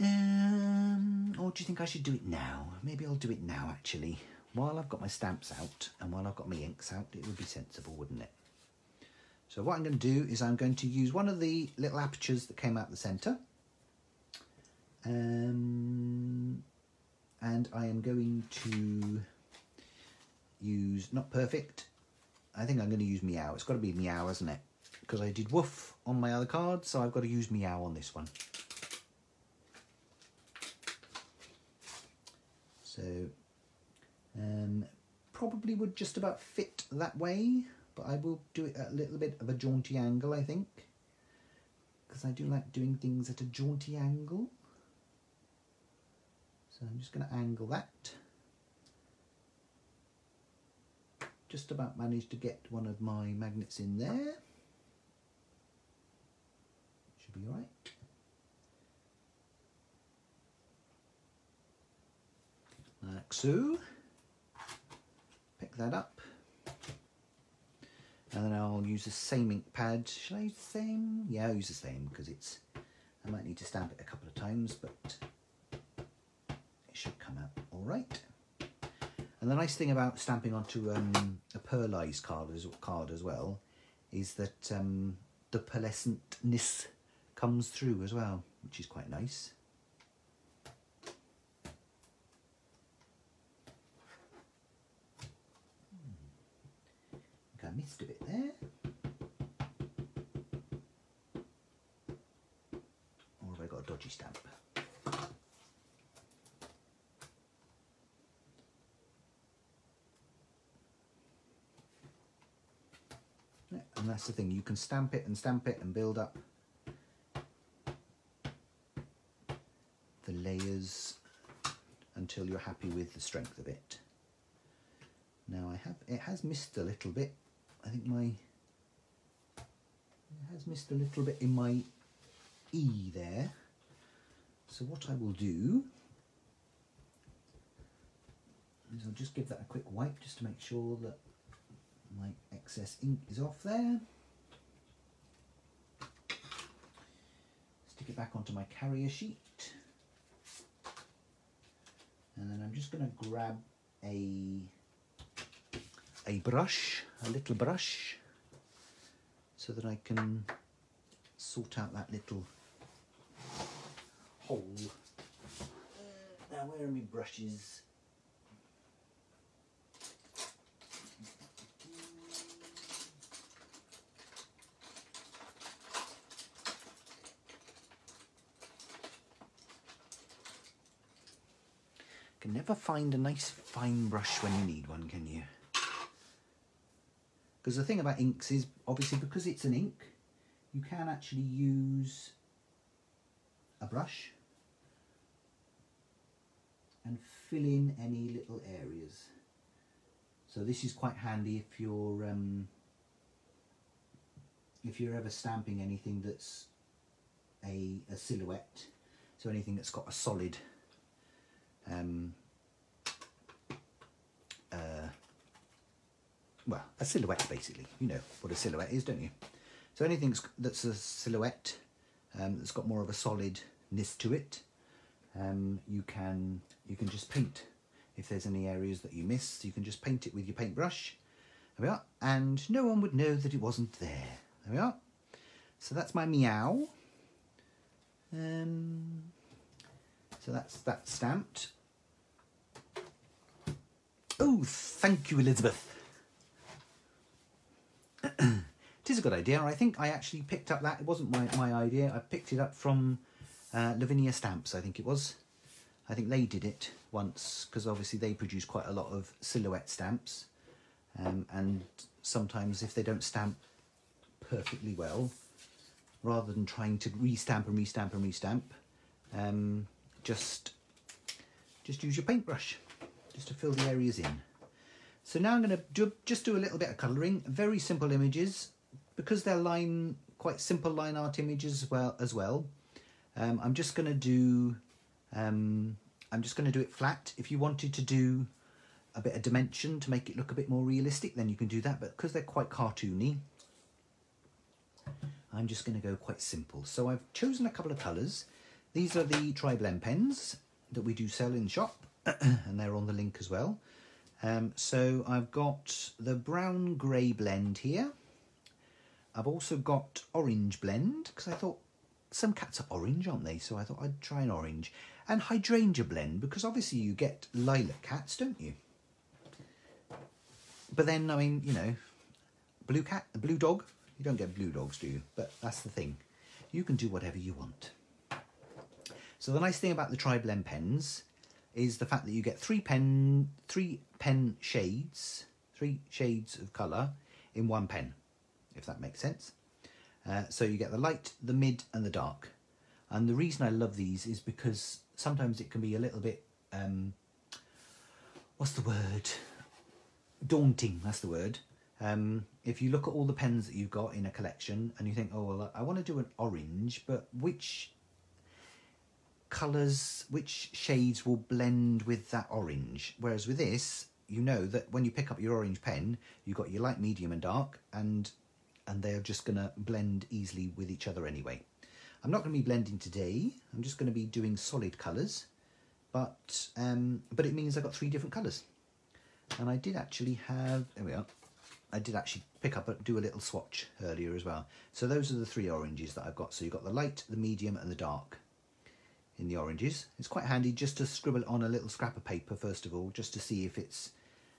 Um, or do you think I should do it now? Maybe I'll do it now, actually. While I've got my stamps out and while I've got my inks out, it would be sensible, wouldn't it? So what I'm going to do is I'm going to use one of the little apertures that came out the centre. Um, and I am going to use, not perfect, I think I'm going to use Meow. It's got to be Meow, hasn't it? Because I did Woof on my other card, so I've got to use Meow on this one. So um, probably would just about fit that way, but I will do it at a little bit of a jaunty angle, I think. Because I do like doing things at a jaunty angle. So I'm just going to angle that. Just about managed to get one of my magnets in there. Should be right. like so. That up. And then I'll use the same ink pad. Shall I use the same? Yeah, I'll use the same because it's, I might need to stamp it a couple of times, but it should come out all right. And the nice thing about stamping onto um, a pearlized card as, card as well is that um, the pearlescentness comes through as well, which is quite nice. I missed a bit there. Or have I got a dodgy stamp? Yeah, and that's the thing, you can stamp it and stamp it and build up the layers until you're happy with the strength of it. Now I have, it has missed a little bit I think my it has missed a little bit in my E there. So what I will do is I'll just give that a quick wipe just to make sure that excess ink is off there. Stick it back onto my carrier sheet. And then I'm just going to grab a a brush, a little brush, so that I can sort out that little hole. Now, where are my brushes? Can never find a nice fine brush when you need one, can you? Because the thing about inks is, obviously, because it's an ink, you can actually use a brush and fill in any little areas. So this is quite handy if you're um, if you're ever stamping anything that's a, a silhouette, so anything that's got a solid um, well, a silhouette basically. You know what a silhouette is, don't you? So anything that's a silhouette um, that's got more of a solidness to it, um, you can you can just paint. If there's any areas that you miss, you can just paint it with your paintbrush. There we are, and no one would know that it wasn't there. There we are. So that's my meow. Um, so that's that stamped. Oh, thank you, Elizabeth. it is a good idea. I think I actually picked up that. It wasn't my, my idea. I picked it up from uh, Lavinia Stamps, I think it was. I think they did it once because obviously they produce quite a lot of silhouette stamps. Um, and sometimes if they don't stamp perfectly well, rather than trying to restamp and restamp and restamp, um, just just use your paintbrush just to fill the areas in. So now I'm going to do, just do a little bit of colouring, very simple images, because they're line quite simple line art images as well. As well, um, I'm just going to do um, I'm just going to do it flat. If you wanted to do a bit of dimension to make it look a bit more realistic, then you can do that. But because they're quite cartoony, I'm just going to go quite simple. So I've chosen a couple of colours. These are the Tri-Blend pens that we do sell in shop, and they're on the link as well. Um, so I've got the brown grey blend here. I've also got orange blend because I thought some cats are orange, aren't they? So I thought I'd try an orange. And hydrangea blend because obviously you get lilac cats, don't you? But then, I mean, you know, blue cat, blue dog, you don't get blue dogs, do you? But that's the thing. You can do whatever you want. So the nice thing about the tri-blend pens is the fact that you get three pen three pen shades, three shades of colour in one pen, if that makes sense. Uh, so you get the light, the mid and the dark. And the reason I love these is because sometimes it can be a little bit, um, what's the word? Daunting, that's the word. Um, if you look at all the pens that you've got in a collection and you think, oh, well, I want to do an orange, but which colours, which shades will blend with that orange. Whereas with this, you know that when you pick up your orange pen, you've got your light, medium and dark, and and they're just going to blend easily with each other anyway. I'm not going to be blending today. I'm just going to be doing solid colours, but um, but it means I've got three different colours. And I did actually have, there we are, I did actually pick up, a, do a little swatch earlier as well. So those are the three oranges that I've got. So you've got the light, the medium and the dark in the oranges. It's quite handy just to scribble on a little scrap of paper first of all, just to see if it's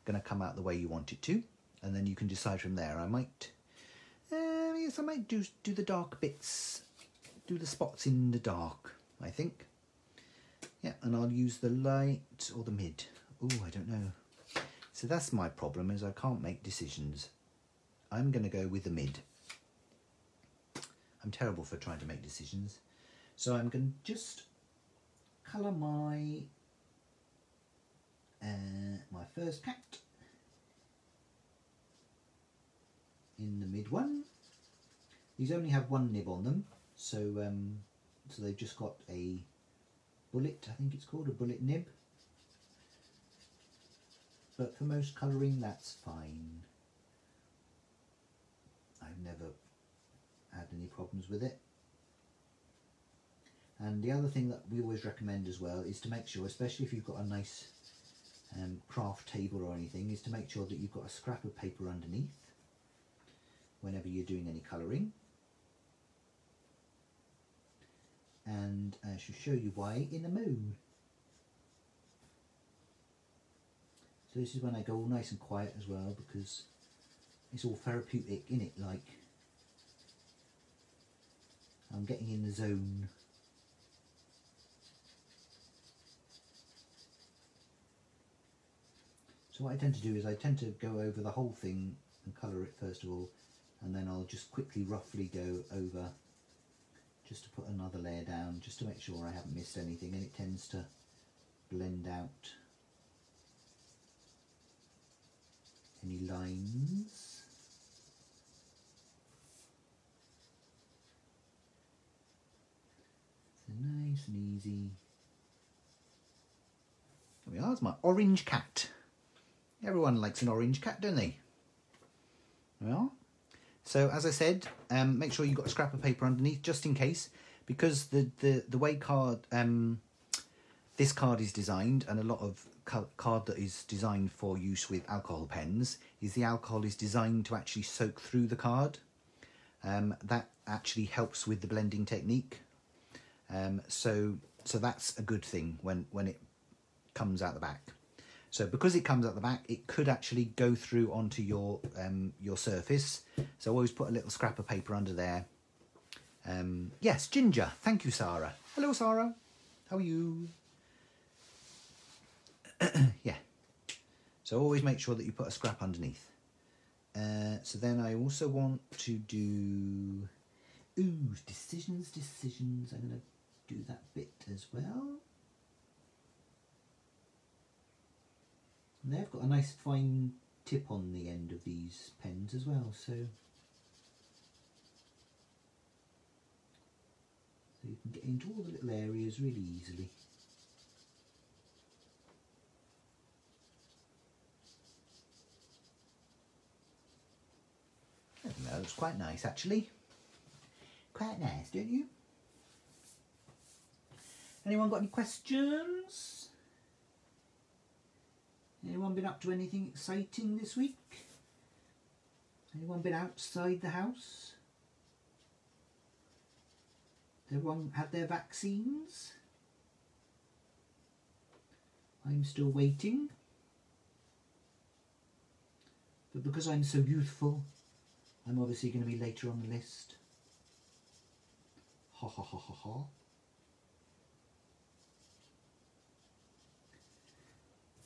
going to come out the way you want it to. And then you can decide from there. I might, uh, yes, I might do, do the dark bits, do the spots in the dark, I think. Yeah, and I'll use the light or the mid. Oh, I don't know. So that's my problem is I can't make decisions. I'm going to go with the mid. I'm terrible for trying to make decisions. So I'm going to just colour my uh, my first cat in the mid one. These only have one nib on them, so um, so they've just got a bullet, I think it's called, a bullet nib but for most colouring that's fine. I've never had any problems with it. And the other thing that we always recommend as well is to make sure, especially if you've got a nice um, craft table or anything, is to make sure that you've got a scrap of paper underneath whenever you're doing any colouring. And I shall show you why in a moon. So this is when I go all nice and quiet as well because it's all therapeutic in it like I'm getting in the zone. What I tend to do is I tend to go over the whole thing and colour it first of all and then I'll just quickly roughly go over just to put another layer down just to make sure I haven't missed anything and it tends to blend out any lines. So nice and easy. There we are, it's my orange cat. Everyone likes an orange cat, don't they? Well, so as I said, um, make sure you've got a scrap of paper underneath just in case, because the, the, the way card um, this card is designed, and a lot of card that is designed for use with alcohol pens is the alcohol is designed to actually soak through the card. Um, that actually helps with the blending technique. Um, so so that's a good thing when when it comes out the back. So because it comes out the back, it could actually go through onto your um, your surface. So always put a little scrap of paper under there. Um, yes, Ginger. Thank you, Sarah. Hello, Sarah. How are you? yeah. So always make sure that you put a scrap underneath. Uh, so then I also want to do, ooh, decisions, decisions. I'm going to do that bit as well. And they've got a nice fine tip on the end of these pens as well, so so you can get into all the little areas really easily. That looks quite nice actually. Quite nice, don't you? Anyone got any questions? Anyone been up to anything exciting this week? Anyone been outside the house? Everyone had their vaccines? I'm still waiting. But because I'm so youthful, I'm obviously going to be later on the list. Ha ha ha ha ha.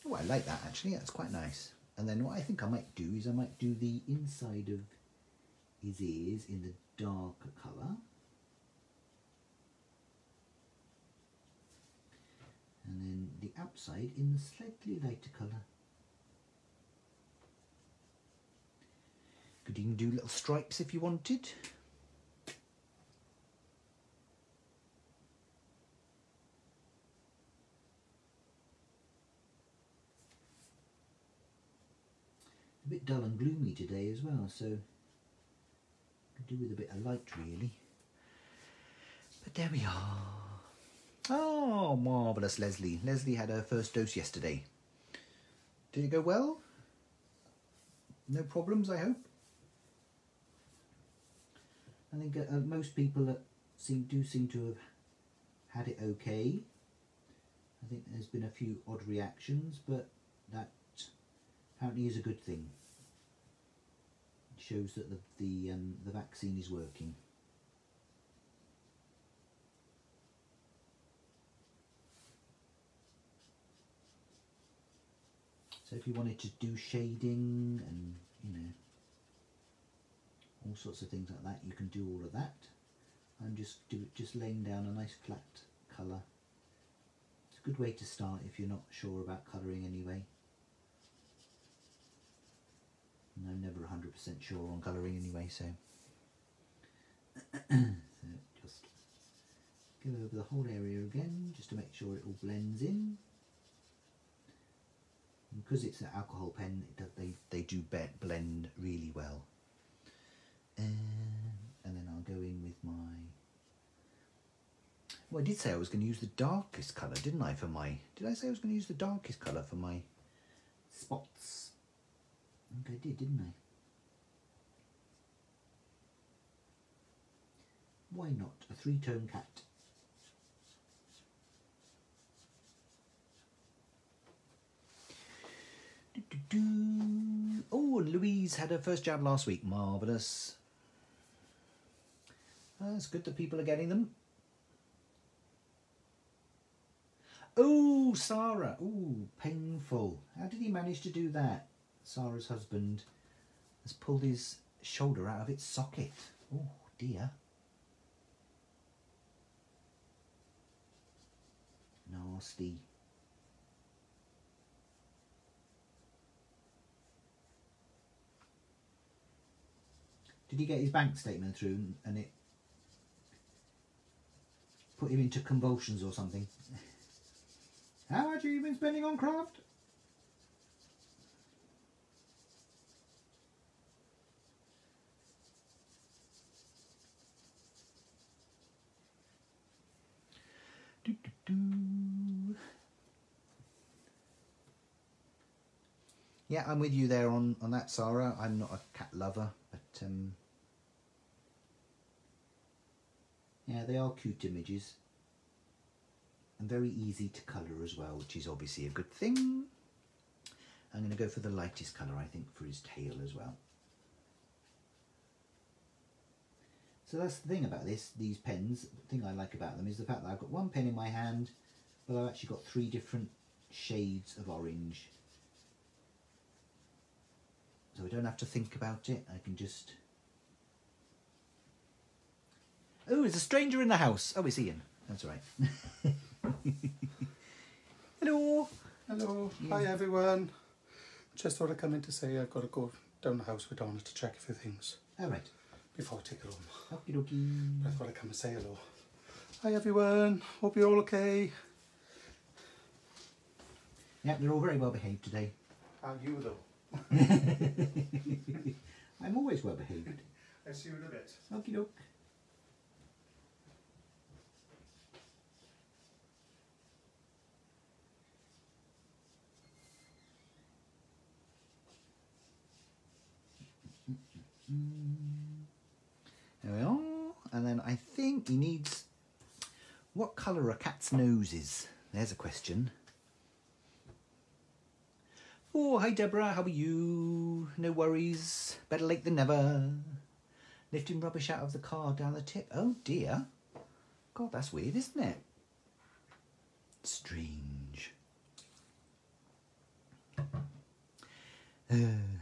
Oh, I like that actually. That's quite nice. And then what I think I might do is I might do the inside of his ears in the darker colour. And then the outside in the slightly lighter colour. Could even do little stripes if you wanted. A bit dull and gloomy today as well, so could do with a bit of light really. But there we are. Oh, marvellous, Leslie. Leslie had her first dose yesterday. Did it go well? No problems, I hope. I think uh, most people uh, seem do seem to have had it okay. I think there's been a few odd reactions, but that apparently is a good thing. It shows that the the um, the vaccine is working. So if you wanted to do shading and you know all sorts of things like that, you can do all of that. I'm just do just laying down a nice flat colour. It's a good way to start if you're not sure about colouring anyway. And I'm never 100% sure on colouring anyway, so. so just go over the whole area again, just to make sure it all blends in. And because it's an alcohol pen, does, they, they do blend really well. And then I'll go in with my... Well, I did say I was going to use the darkest colour, didn't I, for my... Did I say I was going to use the darkest colour for my spots? I think I did, didn't I? Why not? A three-tone cat. Oh, Louise had her first jab last week. Marvellous. It's good that people are getting them. Oh, Sarah. Oh, painful. How did he manage to do that? Sarah's husband has pulled his shoulder out of its socket. Oh, dear. Nasty. Did he get his bank statement through and it put him into convulsions or something? How much have you been spending on craft? Do. Yeah, I'm with you there on, on that, Sarah. I'm not a cat lover, but um, yeah, they are cute images and very easy to colour as well, which is obviously a good thing. I'm going to go for the lightest colour, I think, for his tail as well. So that's the thing about this, these pens, the thing I like about them is the fact that I've got one pen in my hand, but I've actually got three different shades of orange. So I don't have to think about it, I can just... Oh, there's a stranger in the house. Oh, it's Ian. That's all right. Hello. Hello. Hi, everyone. Just thought I'd come in to say I've got to go down the house with Donna to check a few things. All right. Before I take her home. Okie dokie. But I thought I'd come and say hello. Hi, everyone. Hope you're all okay. Yeah, they're all very well behaved today. Are you, though? I'm always well behaved. I'll see you in a bit. Okie doke. There we are. And then I think he needs... What colour are cat's noses? There's a question. Oh, hi Deborah, how are you? No worries. Better late than never. Lifting rubbish out of the car down the tip. Oh dear. God, that's weird, isn't it? Strange. Uh,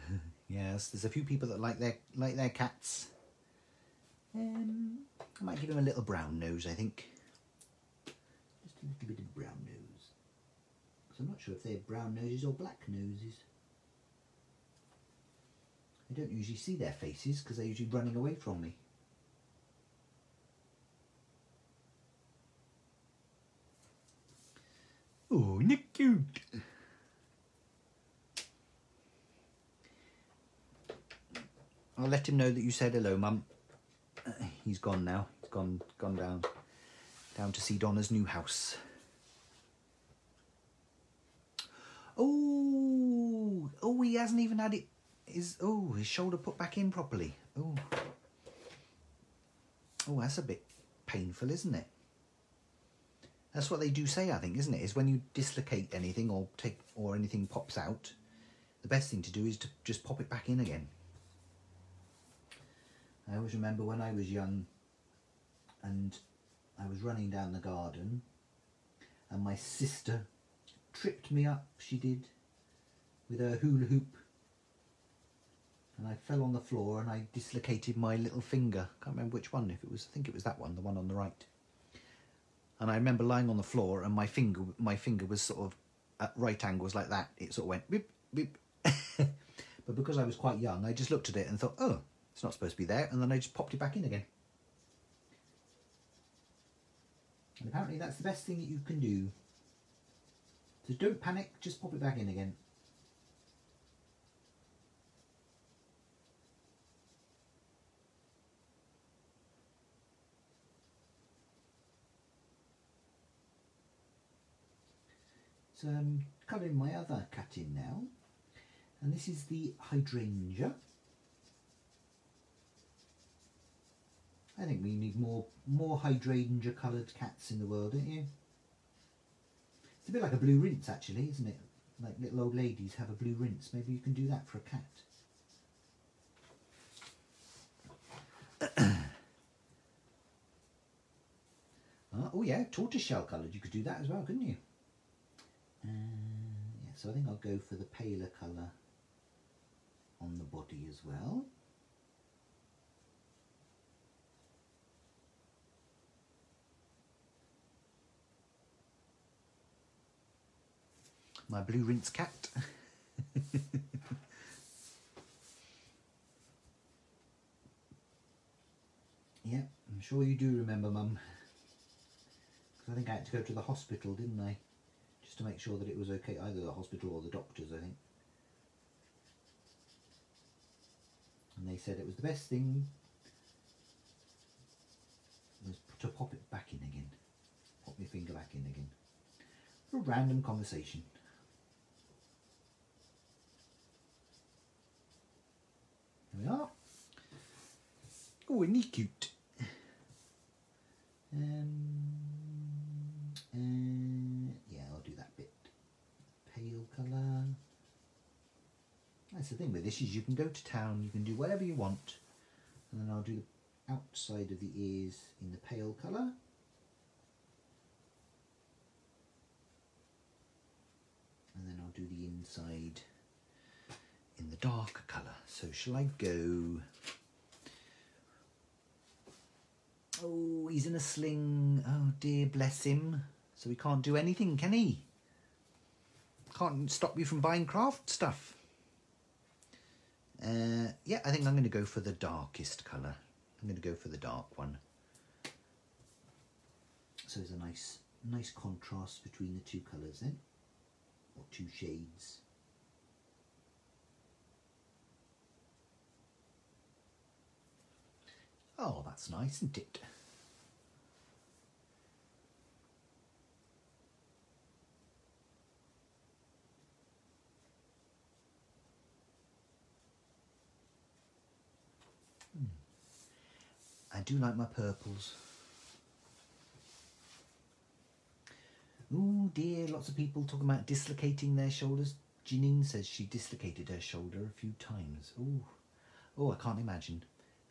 yes, there's a few people that like their like their cats. Um, I might give him a little brown nose, I think. Just a little bit of brown nose. Because I'm not sure if they're brown noses or black noses. I don't usually see their faces because they're usually running away from me. Oh, isn't it cute? I'll let him know that you said hello, Mum. Uh, he's gone now. He's gone gone down down to see Donna's new house. Oh, oh, he hasn't even had it. His oh, his shoulder put back in properly. Oh, oh, that's a bit painful, isn't it? That's what they do say, I think, isn't it? Is when you dislocate anything or take or anything pops out, the best thing to do is to just pop it back in again. I always remember when I was young and I was running down the garden and my sister tripped me up, she did, with her hula hoop. And I fell on the floor and I dislocated my little finger. Can't remember which one, if it was, I think it was that one, the one on the right. And I remember lying on the floor and my finger, my finger was sort of at right angles like that. It sort of went beep, beep. but because I was quite young, I just looked at it and thought, oh, it's not supposed to be there. And then I just popped it back in again. And apparently that's the best thing that you can do. So don't panic, just pop it back in again. So I'm colouring my other cat in now. And this is the hydrangea. I think we need more more hydrangea coloured cats in the world, don't you? It's a bit like a blue rinse actually, isn't it? Like little old ladies have a blue rinse. Maybe you can do that for a cat. uh, oh yeah, tortoiseshell coloured. You could do that as well, couldn't you? Uh, yeah, so I think I'll go for the paler colour on the body as well. My blue rinse cat. yeah, I'm sure you do remember, Mum. Because I think I had to go to the hospital, didn't I? Just to make sure that it was okay, either the hospital or the doctors, I think. And they said it was the best thing was to pop it back in again. Pop my finger back in again. For a random conversation. There we are. Oh, isn't cute? Uh, yeah, I'll do that bit. Pale colour. That's the thing with this is you can go to town, you can do whatever you want, and then I'll do the outside of the ears in the pale colour. And then I'll do the inside in the darker colour. So shall I go? Oh, he's in a sling. Oh dear, bless him. So he can't do anything, can he? Can't stop you from buying craft stuff. Uh, yeah, I think I'm going to go for the darkest colour. I'm going to go for the dark one. So there's a nice, nice contrast between the two colours then, or two shades. Oh, that's nice, isn't it? Hmm. I do like my purples. Oh dear, lots of people talking about dislocating their shoulders. Janine says she dislocated her shoulder a few times. Oh, oh, I can't imagine.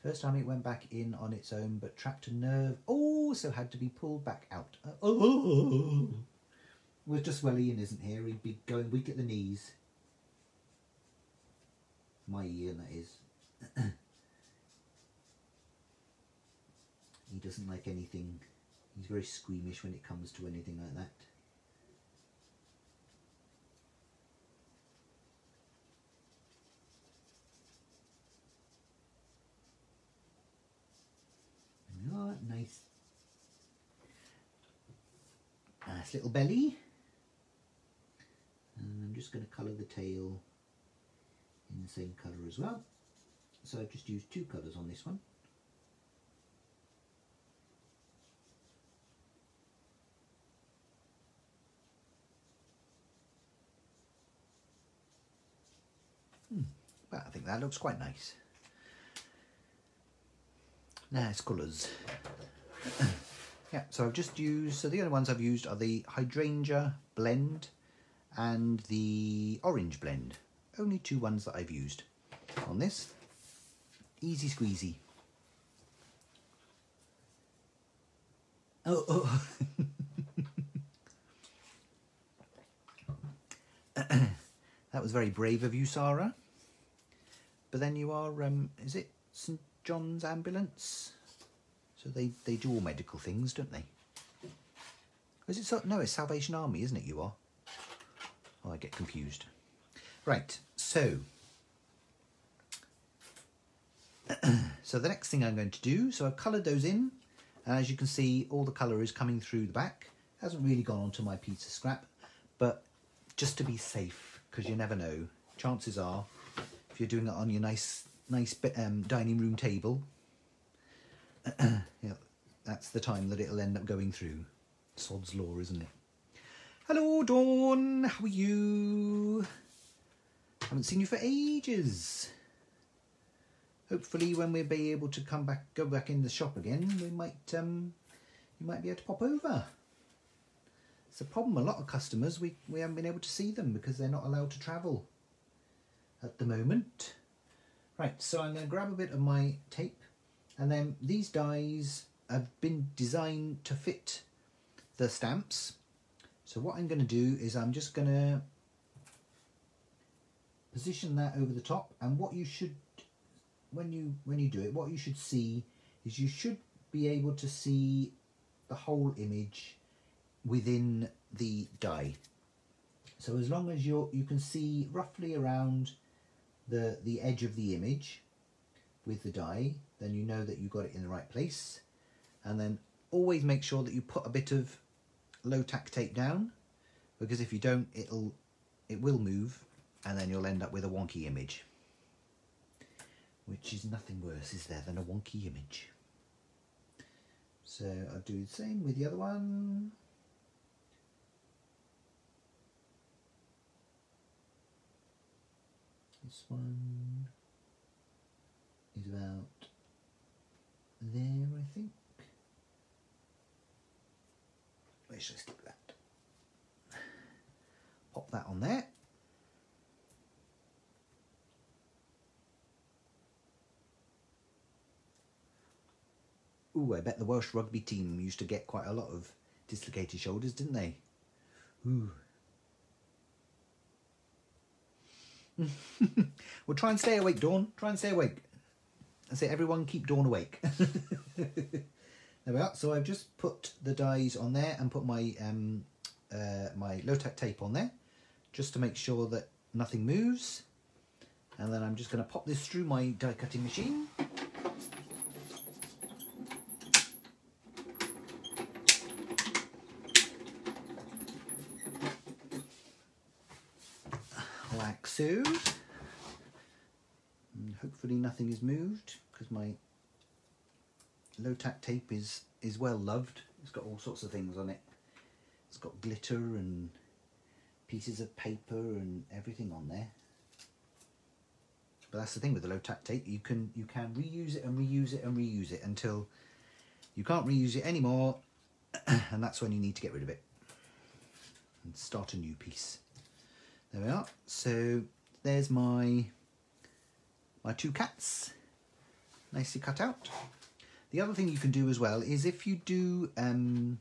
First time it went back in on its own, but trapped a nerve. Oh, so had to be pulled back out. Oh, well, just well Ian isn't here. He'd be going weak at the knees. My Ian, that is. he doesn't like anything. He's very squeamish when it comes to anything like that. Oh, nice. Nice little belly. And I'm just going to colour the tail in the same colour as well. so I've just used two colours on this one. Hmm, but I think that looks quite nice. Nice colours. yeah, so I've just used, so the only ones I've used are the Hydrangea blend and the orange blend. Only two ones that I've used on this. Easy squeezy. Oh, oh. that was very brave of you, Sarah. But then you are, um, is it St John's Ambulance? So they, they do all medical things, don't they? Is it so? No, it's Salvation Army, isn't it? You are. Oh, I get confused. Right, so so the next thing I'm going to do, so I've coloured those in, and as you can see, all the colour is coming through the back. Hasn't really gone onto my pizza scrap, but just to be safe, because you never know. Chances are, if you're doing it on your nice, nice um, dining room table, yeah, that's the time that it'll end up going through. Sod's law, isn't it? Hello, Dawn. How are you? Haven't seen you for ages. Hopefully, when we'll be able to come back, go back in the shop again, we might, um, you might be able to pop over. It's a problem. A lot of customers we we haven't been able to see them because they're not allowed to travel at the moment. Right, so I'm going to grab a bit of my tape, and then these dies have been designed to fit the stamps. So what I'm going to do is I'm just going to position that over the top and what you should when you when you do it what you should see is you should be able to see the whole image within the die so as long as you're, you can see roughly around the the edge of the image with the die then you know that you got it in the right place. And then always make sure that you put a bit of low tack tape down because if you don't it'll it will move and then you'll end up with a wonky image. Which is nothing worse is there than a wonky image? So I'll do the same with the other one this one is about there I think where should I stick that pop that on there Ooh, I bet the Welsh rugby team used to get quite a lot of dislocated shoulders, didn't they? Ooh. well, try and stay awake, Dawn. Try and stay awake. I say, everyone keep Dawn awake. there we are. So I've just put the dies on there and put my um, uh, my low-tack tape on there, just to make sure that nothing moves. And then I'm just going to pop this through my die cutting machine. like so. And hopefully nothing is moved because my low tack tape is is well loved. It's got all sorts of things on it. It's got glitter and pieces of paper and everything on there. But that's the thing with the low tack tape, you can you can reuse it and reuse it and reuse it until you can't reuse it anymore and that's when you need to get rid of it and start a new piece. There we are. So there's my my two cats, nicely cut out. The other thing you can do as well is if you do um,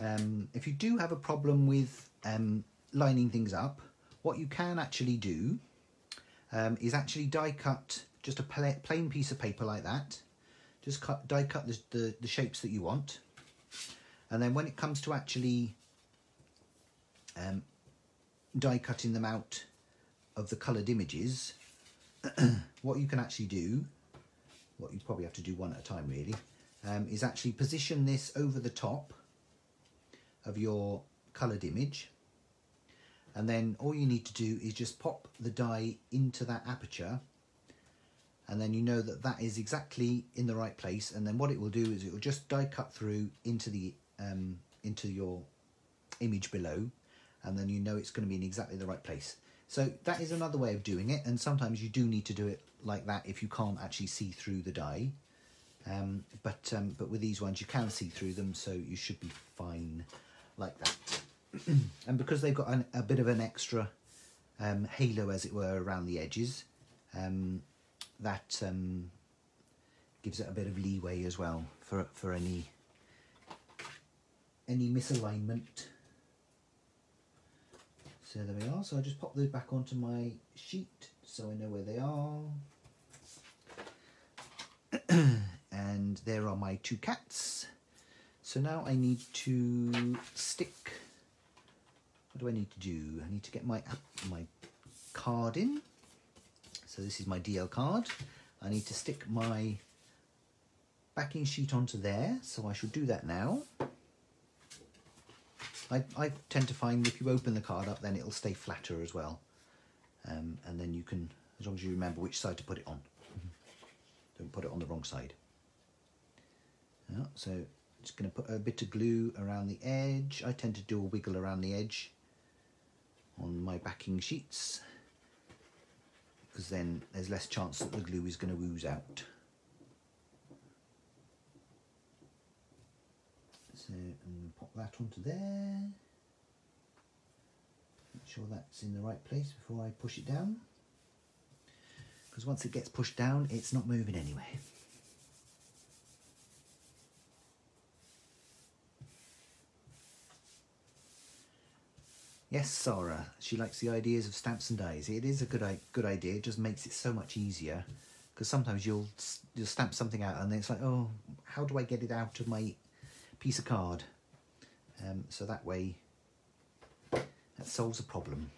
um, if you do have a problem with um, lining things up, what you can actually do um, is actually die cut just a plain piece of paper like that. Just cut die cut the, the, the shapes that you want, and then when it comes to actually um, die cutting them out of the coloured images, what you can actually do, what you probably have to do one at a time really, um, is actually position this over the top of your coloured image. And then all you need to do is just pop the die into that aperture. And then you know that that is exactly in the right place. And then what it will do is it will just die cut through into the um, into your image below and then you know it's going to be in exactly the right place. So that is another way of doing it and sometimes you do need to do it like that if you can't actually see through the die um, but um, but with these ones you can see through them so you should be fine like that. And because they've got an, a bit of an extra um, halo as it were around the edges um, that um, gives it a bit of leeway as well for for any any misalignment. So there we are. So I just pop those back onto my sheet so I know where they are. and there are my two cats. So now I need to stick. What do I need to do? I need to get my my card in. So this is my DL card. I need to stick my backing sheet onto there. So I should do that now. I, I tend to find if you open the card up, then it'll stay flatter as well. Um, and then you can, as long as you remember which side to put it on. Don't put it on the wrong side. Yeah, so just going to put a bit of glue around the edge. I tend to do a wiggle around the edge on my backing sheets because then there's less chance that the glue is going to ooze out. So that onto there. Make sure that's in the right place before I push it down. Because once it gets pushed down, it's not moving anyway. Yes, Sarah. She likes the ideas of stamps and dies. It is a good good idea. It just makes it so much easier. Because sometimes you'll you'll stamp something out and then it's like, oh, how do I get it out of my piece of card? Um, so that way, that solves a problem.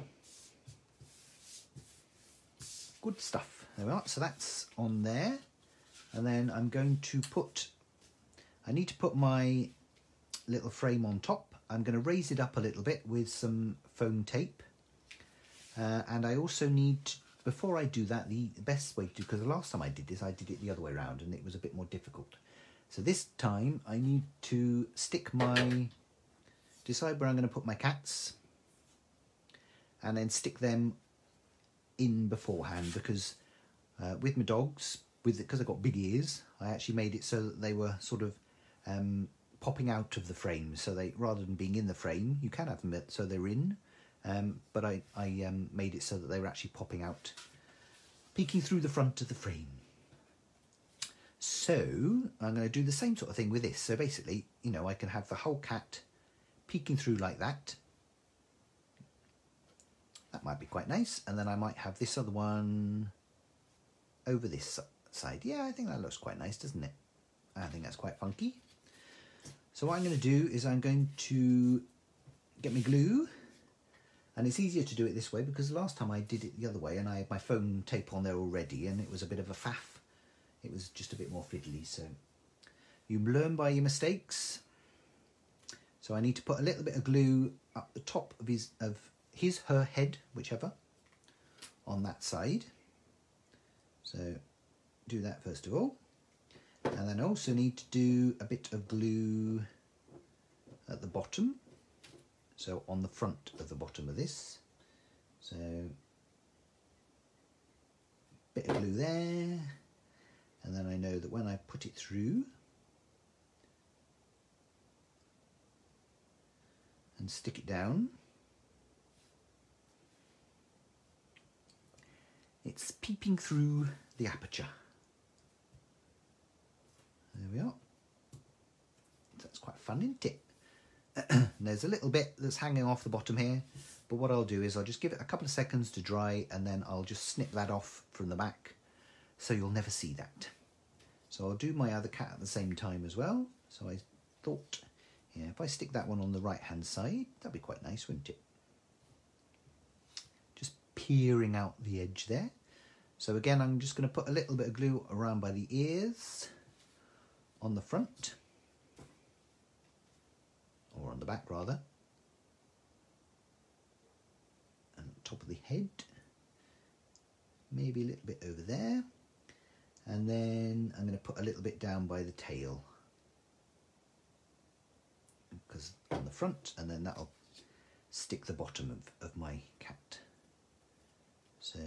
Good stuff. There we are. So that's on there, and then I'm going to put. I need to put my little frame on top. I'm going to raise it up a little bit with some foam tape. Uh, and I also need, before I do that, the best way to do, because the last time I did this, I did it the other way around and it was a bit more difficult. So this time I need to stick my, decide where I'm going to put my cats and then stick them in beforehand because uh, with my dogs, with because I've got big ears, I actually made it so that they were sort of um, popping out of the frame. So they, rather than being in the frame, you can have them so they're in, um, but I, I um, made it so that they were actually popping out, peeking through the front of the frame. So I'm going to do the same sort of thing with this. So basically, you know, I can have the whole cat peeking through like that. That might be quite nice. And then I might have this other one over this side. Yeah, I think that looks quite nice, doesn't it? I think that's quite funky. So what I'm going to do is I'm going to get my glue and it's easier to do it this way because last time I did it the other way and I had my foam tape on there already and it was a bit of a faff. It was just a bit more fiddly so you learn by your mistakes. So I need to put a little bit of glue up the top of his of his her head whichever on that side. So do that first of all. And then also need to do a bit of glue at the bottom. So on the front of the bottom of this. So bit of glue there. And then I know that when I put it through and stick it down, it's peeping through the aperture. There we are. That's quite fun, isn't it? there's a little bit that's hanging off the bottom here, but what I'll do is I'll just give it a couple of seconds to dry and then I'll just snip that off from the back so you'll never see that. So I'll do my other cat at the same time as well. So I thought, yeah, if I stick that one on the right hand side, that'd be quite nice, wouldn't it? Just peering out the edge there. So again, I'm just going to put a little bit of glue around by the ears on the front, or on the back rather, and top of the head, maybe a little bit over there. And then I'm going to put a little bit down by the tail. Because on the front, and then that'll stick the bottom of, of my cat. So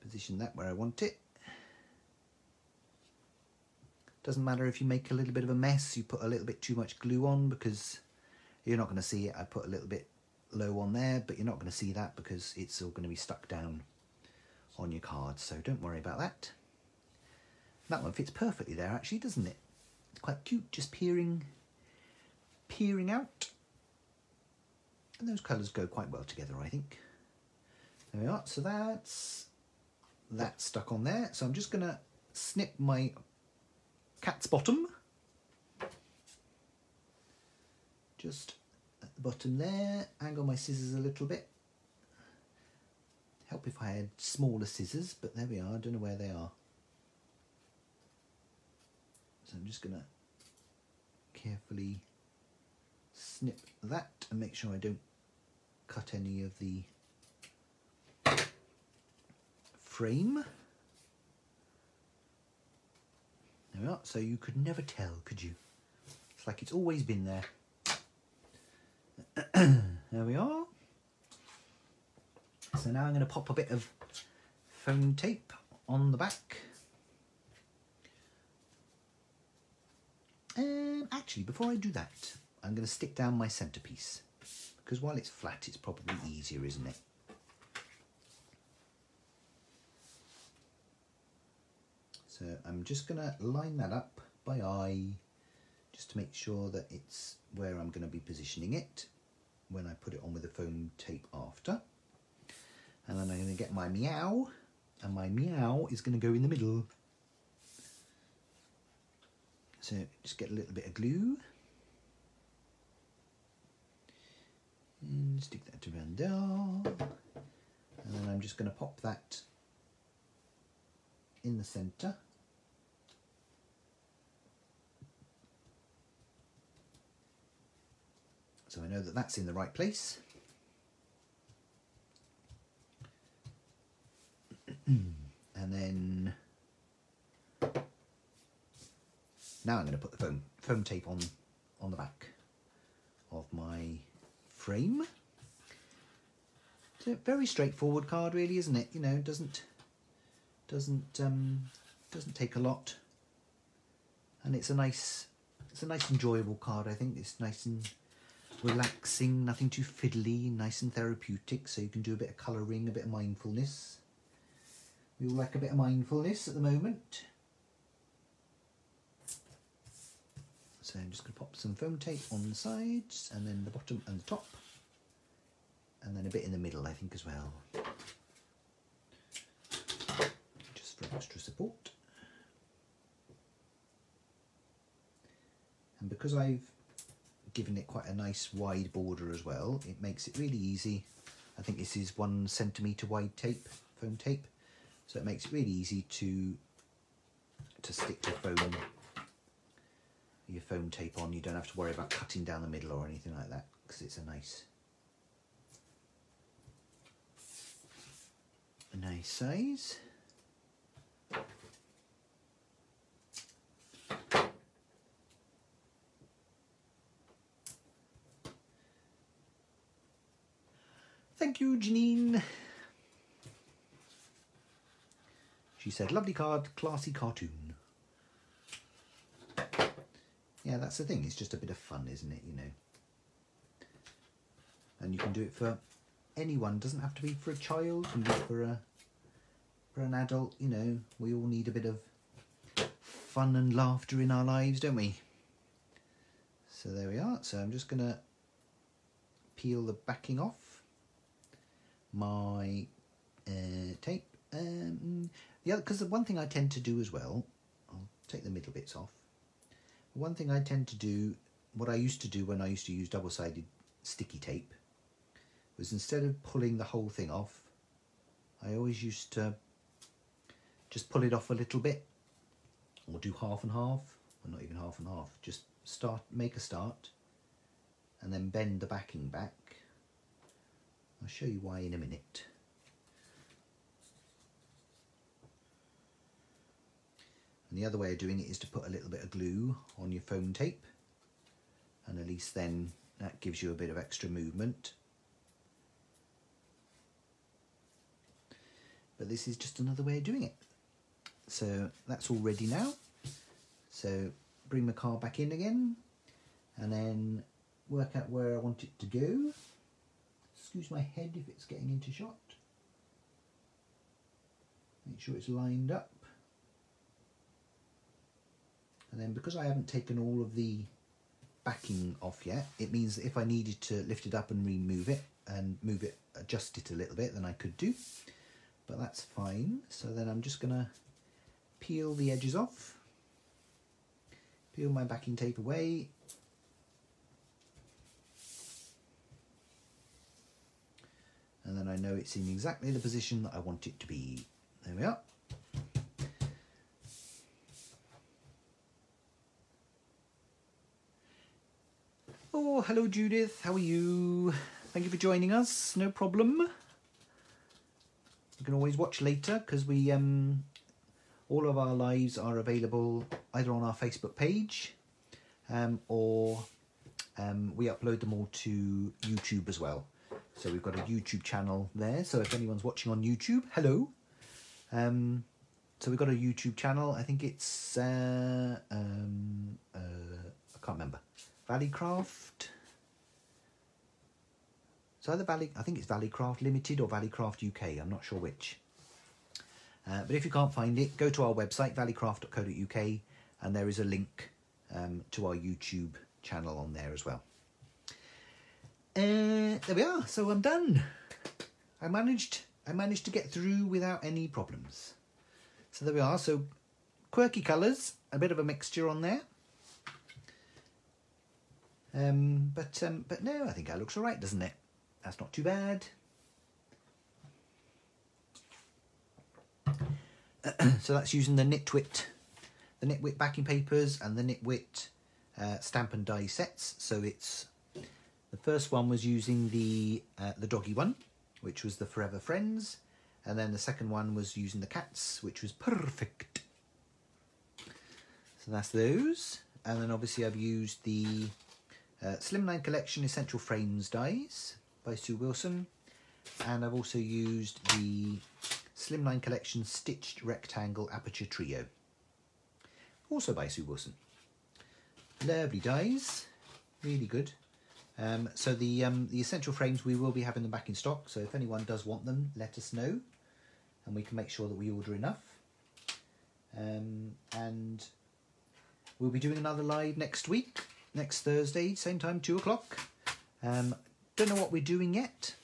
position that where I want it. Doesn't matter if you make a little bit of a mess, you put a little bit too much glue on because you're not going to see it. I put a little bit low on there, but you're not going to see that because it's all going to be stuck down on your card. So don't worry about that. That one fits perfectly there actually, doesn't it? It's quite cute, just peering, peering out. And those colours go quite well together, I think. There we are. So that's that stuck on there. So I'm just going to snip my cat's bottom. Just at the bottom there. Angle my scissors a little bit. Help if I had smaller scissors, but there we are. I don't know where they are. So I'm just going to carefully snip that and make sure I don't cut any of the frame. There we are. So you could never tell, could you? It's like it's always been there. there we are. So now I'm going to pop a bit of foam tape on the back. Um, actually, before I do that, I'm going to stick down my centerpiece because while it's flat, it's probably easier, isn't it? So I'm just going to line that up by eye just to make sure that it's where I'm going to be positioning it when I put it on with the foam tape after. And then I'm going to get my meow and my meow is going to go in the middle. So just get a little bit of glue and stick that around there. And then I'm just going to pop that in the centre. So I know that that's in the right place. and then now I'm going to put the foam, foam tape on on the back of my frame. It's a very straightforward card really, isn't it? You know, doesn't doesn't um, doesn't take a lot. And it's a nice it's a nice enjoyable card, I think. It's nice and relaxing, nothing too fiddly, nice and therapeutic, so you can do a bit of colouring, a bit of mindfulness. We all like a bit of mindfulness at the moment. So I'm just going to pop some foam tape on the sides and then the bottom and the top. And then a bit in the middle, I think, as well. Just for extra support. And because I've given it quite a nice wide border as well, it makes it really easy. I think this is one centimetre wide tape, foam tape. So it makes it really easy to to stick the foam your foam tape on. You don't have to worry about cutting down the middle or anything like that because it's a nice a nice size. Thank you, Janine. She said, lovely card, classy cartoon. Yeah, that's the thing. It's just a bit of fun, isn't it? You know. And you can do it for anyone. It doesn't have to be for a child. It can be for a for an adult. You know, we all need a bit of fun and laughter in our lives, don't we? So there we are. So I'm just gonna peel the backing off my uh, tape. Um, the other, because the one thing I tend to do as well, I'll take the middle bits off. One thing I tend to do, what I used to do when I used to use double-sided sticky tape, was instead of pulling the whole thing off, I always used to just pull it off a little bit, or do half and half, or not even half and half. Just start, make a start, and then bend the backing back. I'll show you why in a minute. And the other way of doing it is to put a little bit of glue on your foam tape. And at least then that gives you a bit of extra movement. But this is just another way of doing it. So that's all ready now. So bring the car back in again and then work out where I want it to go. Excuse my head if it's getting into shot. Make sure it's lined up. And then because I haven't taken all of the backing off yet, it means that if I needed to lift it up and remove it and move it, adjust it a little bit, then I could do. But that's fine. So then I'm just gonna peel the edges off, peel my backing tape away. And then I know it's in exactly the position that I want it to be. There we are. Hello Judith, how are you? Thank you for joining us, no problem. You can always watch later because we um, all of our lives are available either on our Facebook page um, or um, we upload them all to YouTube as well. So we've got a YouTube channel there. So if anyone's watching on YouTube, hello. Um, so we've got a YouTube channel. I think it's uh, um, uh, I can't remember. Valleycraft. It's either Valley. I think it's Valleycraft Limited or Valleycraft UK. I'm not sure which. Uh, but if you can't find it, go to our website valleycraft.co.uk, and there is a link um, to our YouTube channel on there as well. Uh, there we are. So I'm done. I managed. I managed to get through without any problems. So there we are. So quirky colours, a bit of a mixture on there. Um, but um, but no, I think that looks all right, doesn't it? That's not too bad. so that's using the Nitwit, the Nitwit backing papers and the Nitwit uh, stamp and die sets. So it's the first one was using the uh, the doggy one, which was the Furr-ever Friends, and then the second one was using the cats, which was perfect. So that's those, and then obviously I've used the uh, Slimline Collection Essential Frames dies by Sue Wilson, and I've also used the Slimline Collection Stitched Rectangle Aperture Trio, also by Sue Wilson. Lovely dies, really good. Um, so the um, the essential frames we will be having them back in stock. So if anyone does want them, let us know, and we can make sure that we order enough. Um, and we'll be doing another live next week, next Thursday, same time, two o'clock. Um, don't know what we're doing yet.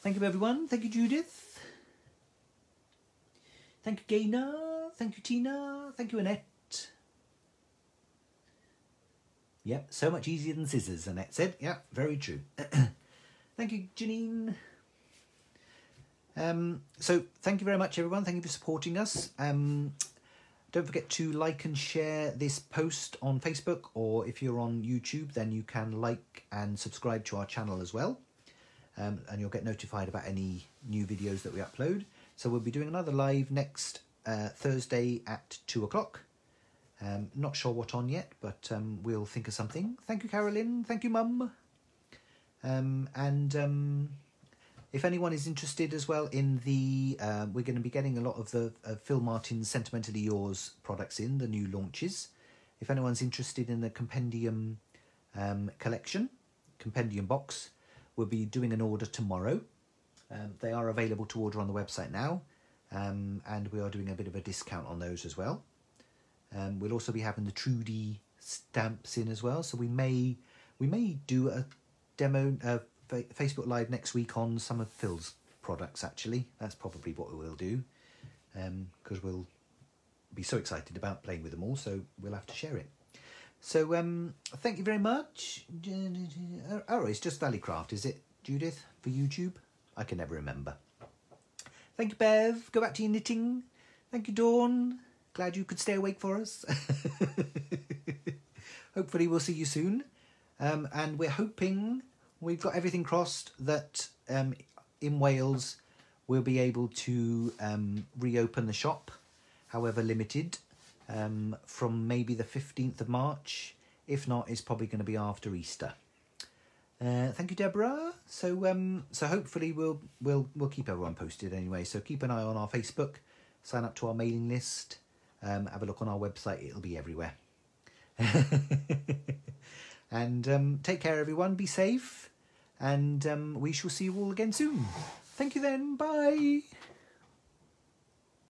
Thank you, everyone. Thank you, Judith. Thank you, Gaina. Thank you, Tina. Thank you, Annette. Yep, so much easier than scissors, Annette said. Yep, very true. thank you, Janine. Um, so, thank you very much, everyone. Thank you for supporting us. Um, don't forget to like and share this post on Facebook, or if you're on YouTube, then you can like and subscribe to our channel as well. Um, and you'll get notified about any new videos that we upload. So, we'll be doing another live next uh, Thursday at 2 o'clock. Um, not sure what on yet, but um, we'll think of something. Thank you, Carolyn. Thank you, Mum. Um, and um, if anyone is interested as well in the, uh, we're going to be getting a lot of the uh, Phill Martin's Sentimentally Yours products in, the new launches. If anyone's interested in the Compendium um, collection, Compendium box, we'll be doing an order tomorrow. Um, they are available to order on the website now, um, and we are doing a bit of a discount on those as well. Um, we'll also be having the Trudy stamps in as well, so we may we may do a demo uh, Facebook Live next week on some of Phill's products. Actually, that's probably what we will do because um, we'll be so excited about playing with them all. So we'll have to share it. So um, thank you very much. Oh, it's just Valleycraft, is it, Judith, for YouTube? I can never remember. Thank you, Bev. Go back to your knitting. Thank you, Dawn. Glad you could stay awake for us. Hopefully, we'll see you soon. Um, and we're hoping we've got everything crossed that um, in Wales we'll be able to um, reopen the shop, however limited. um, from maybe the 15th of March. If not, it's probably going to be after Easter. Uh, thank you, Deborah. So, um, so hopefully we'll we'll we'll keep everyone posted anyway. So keep an eye on our Facebook, sign up to our mailing list, um, have a look on our website. It'll be everywhere. and um, take care, everyone. Be safe, and um, we shall see you all again soon. Thank you. Then, bye.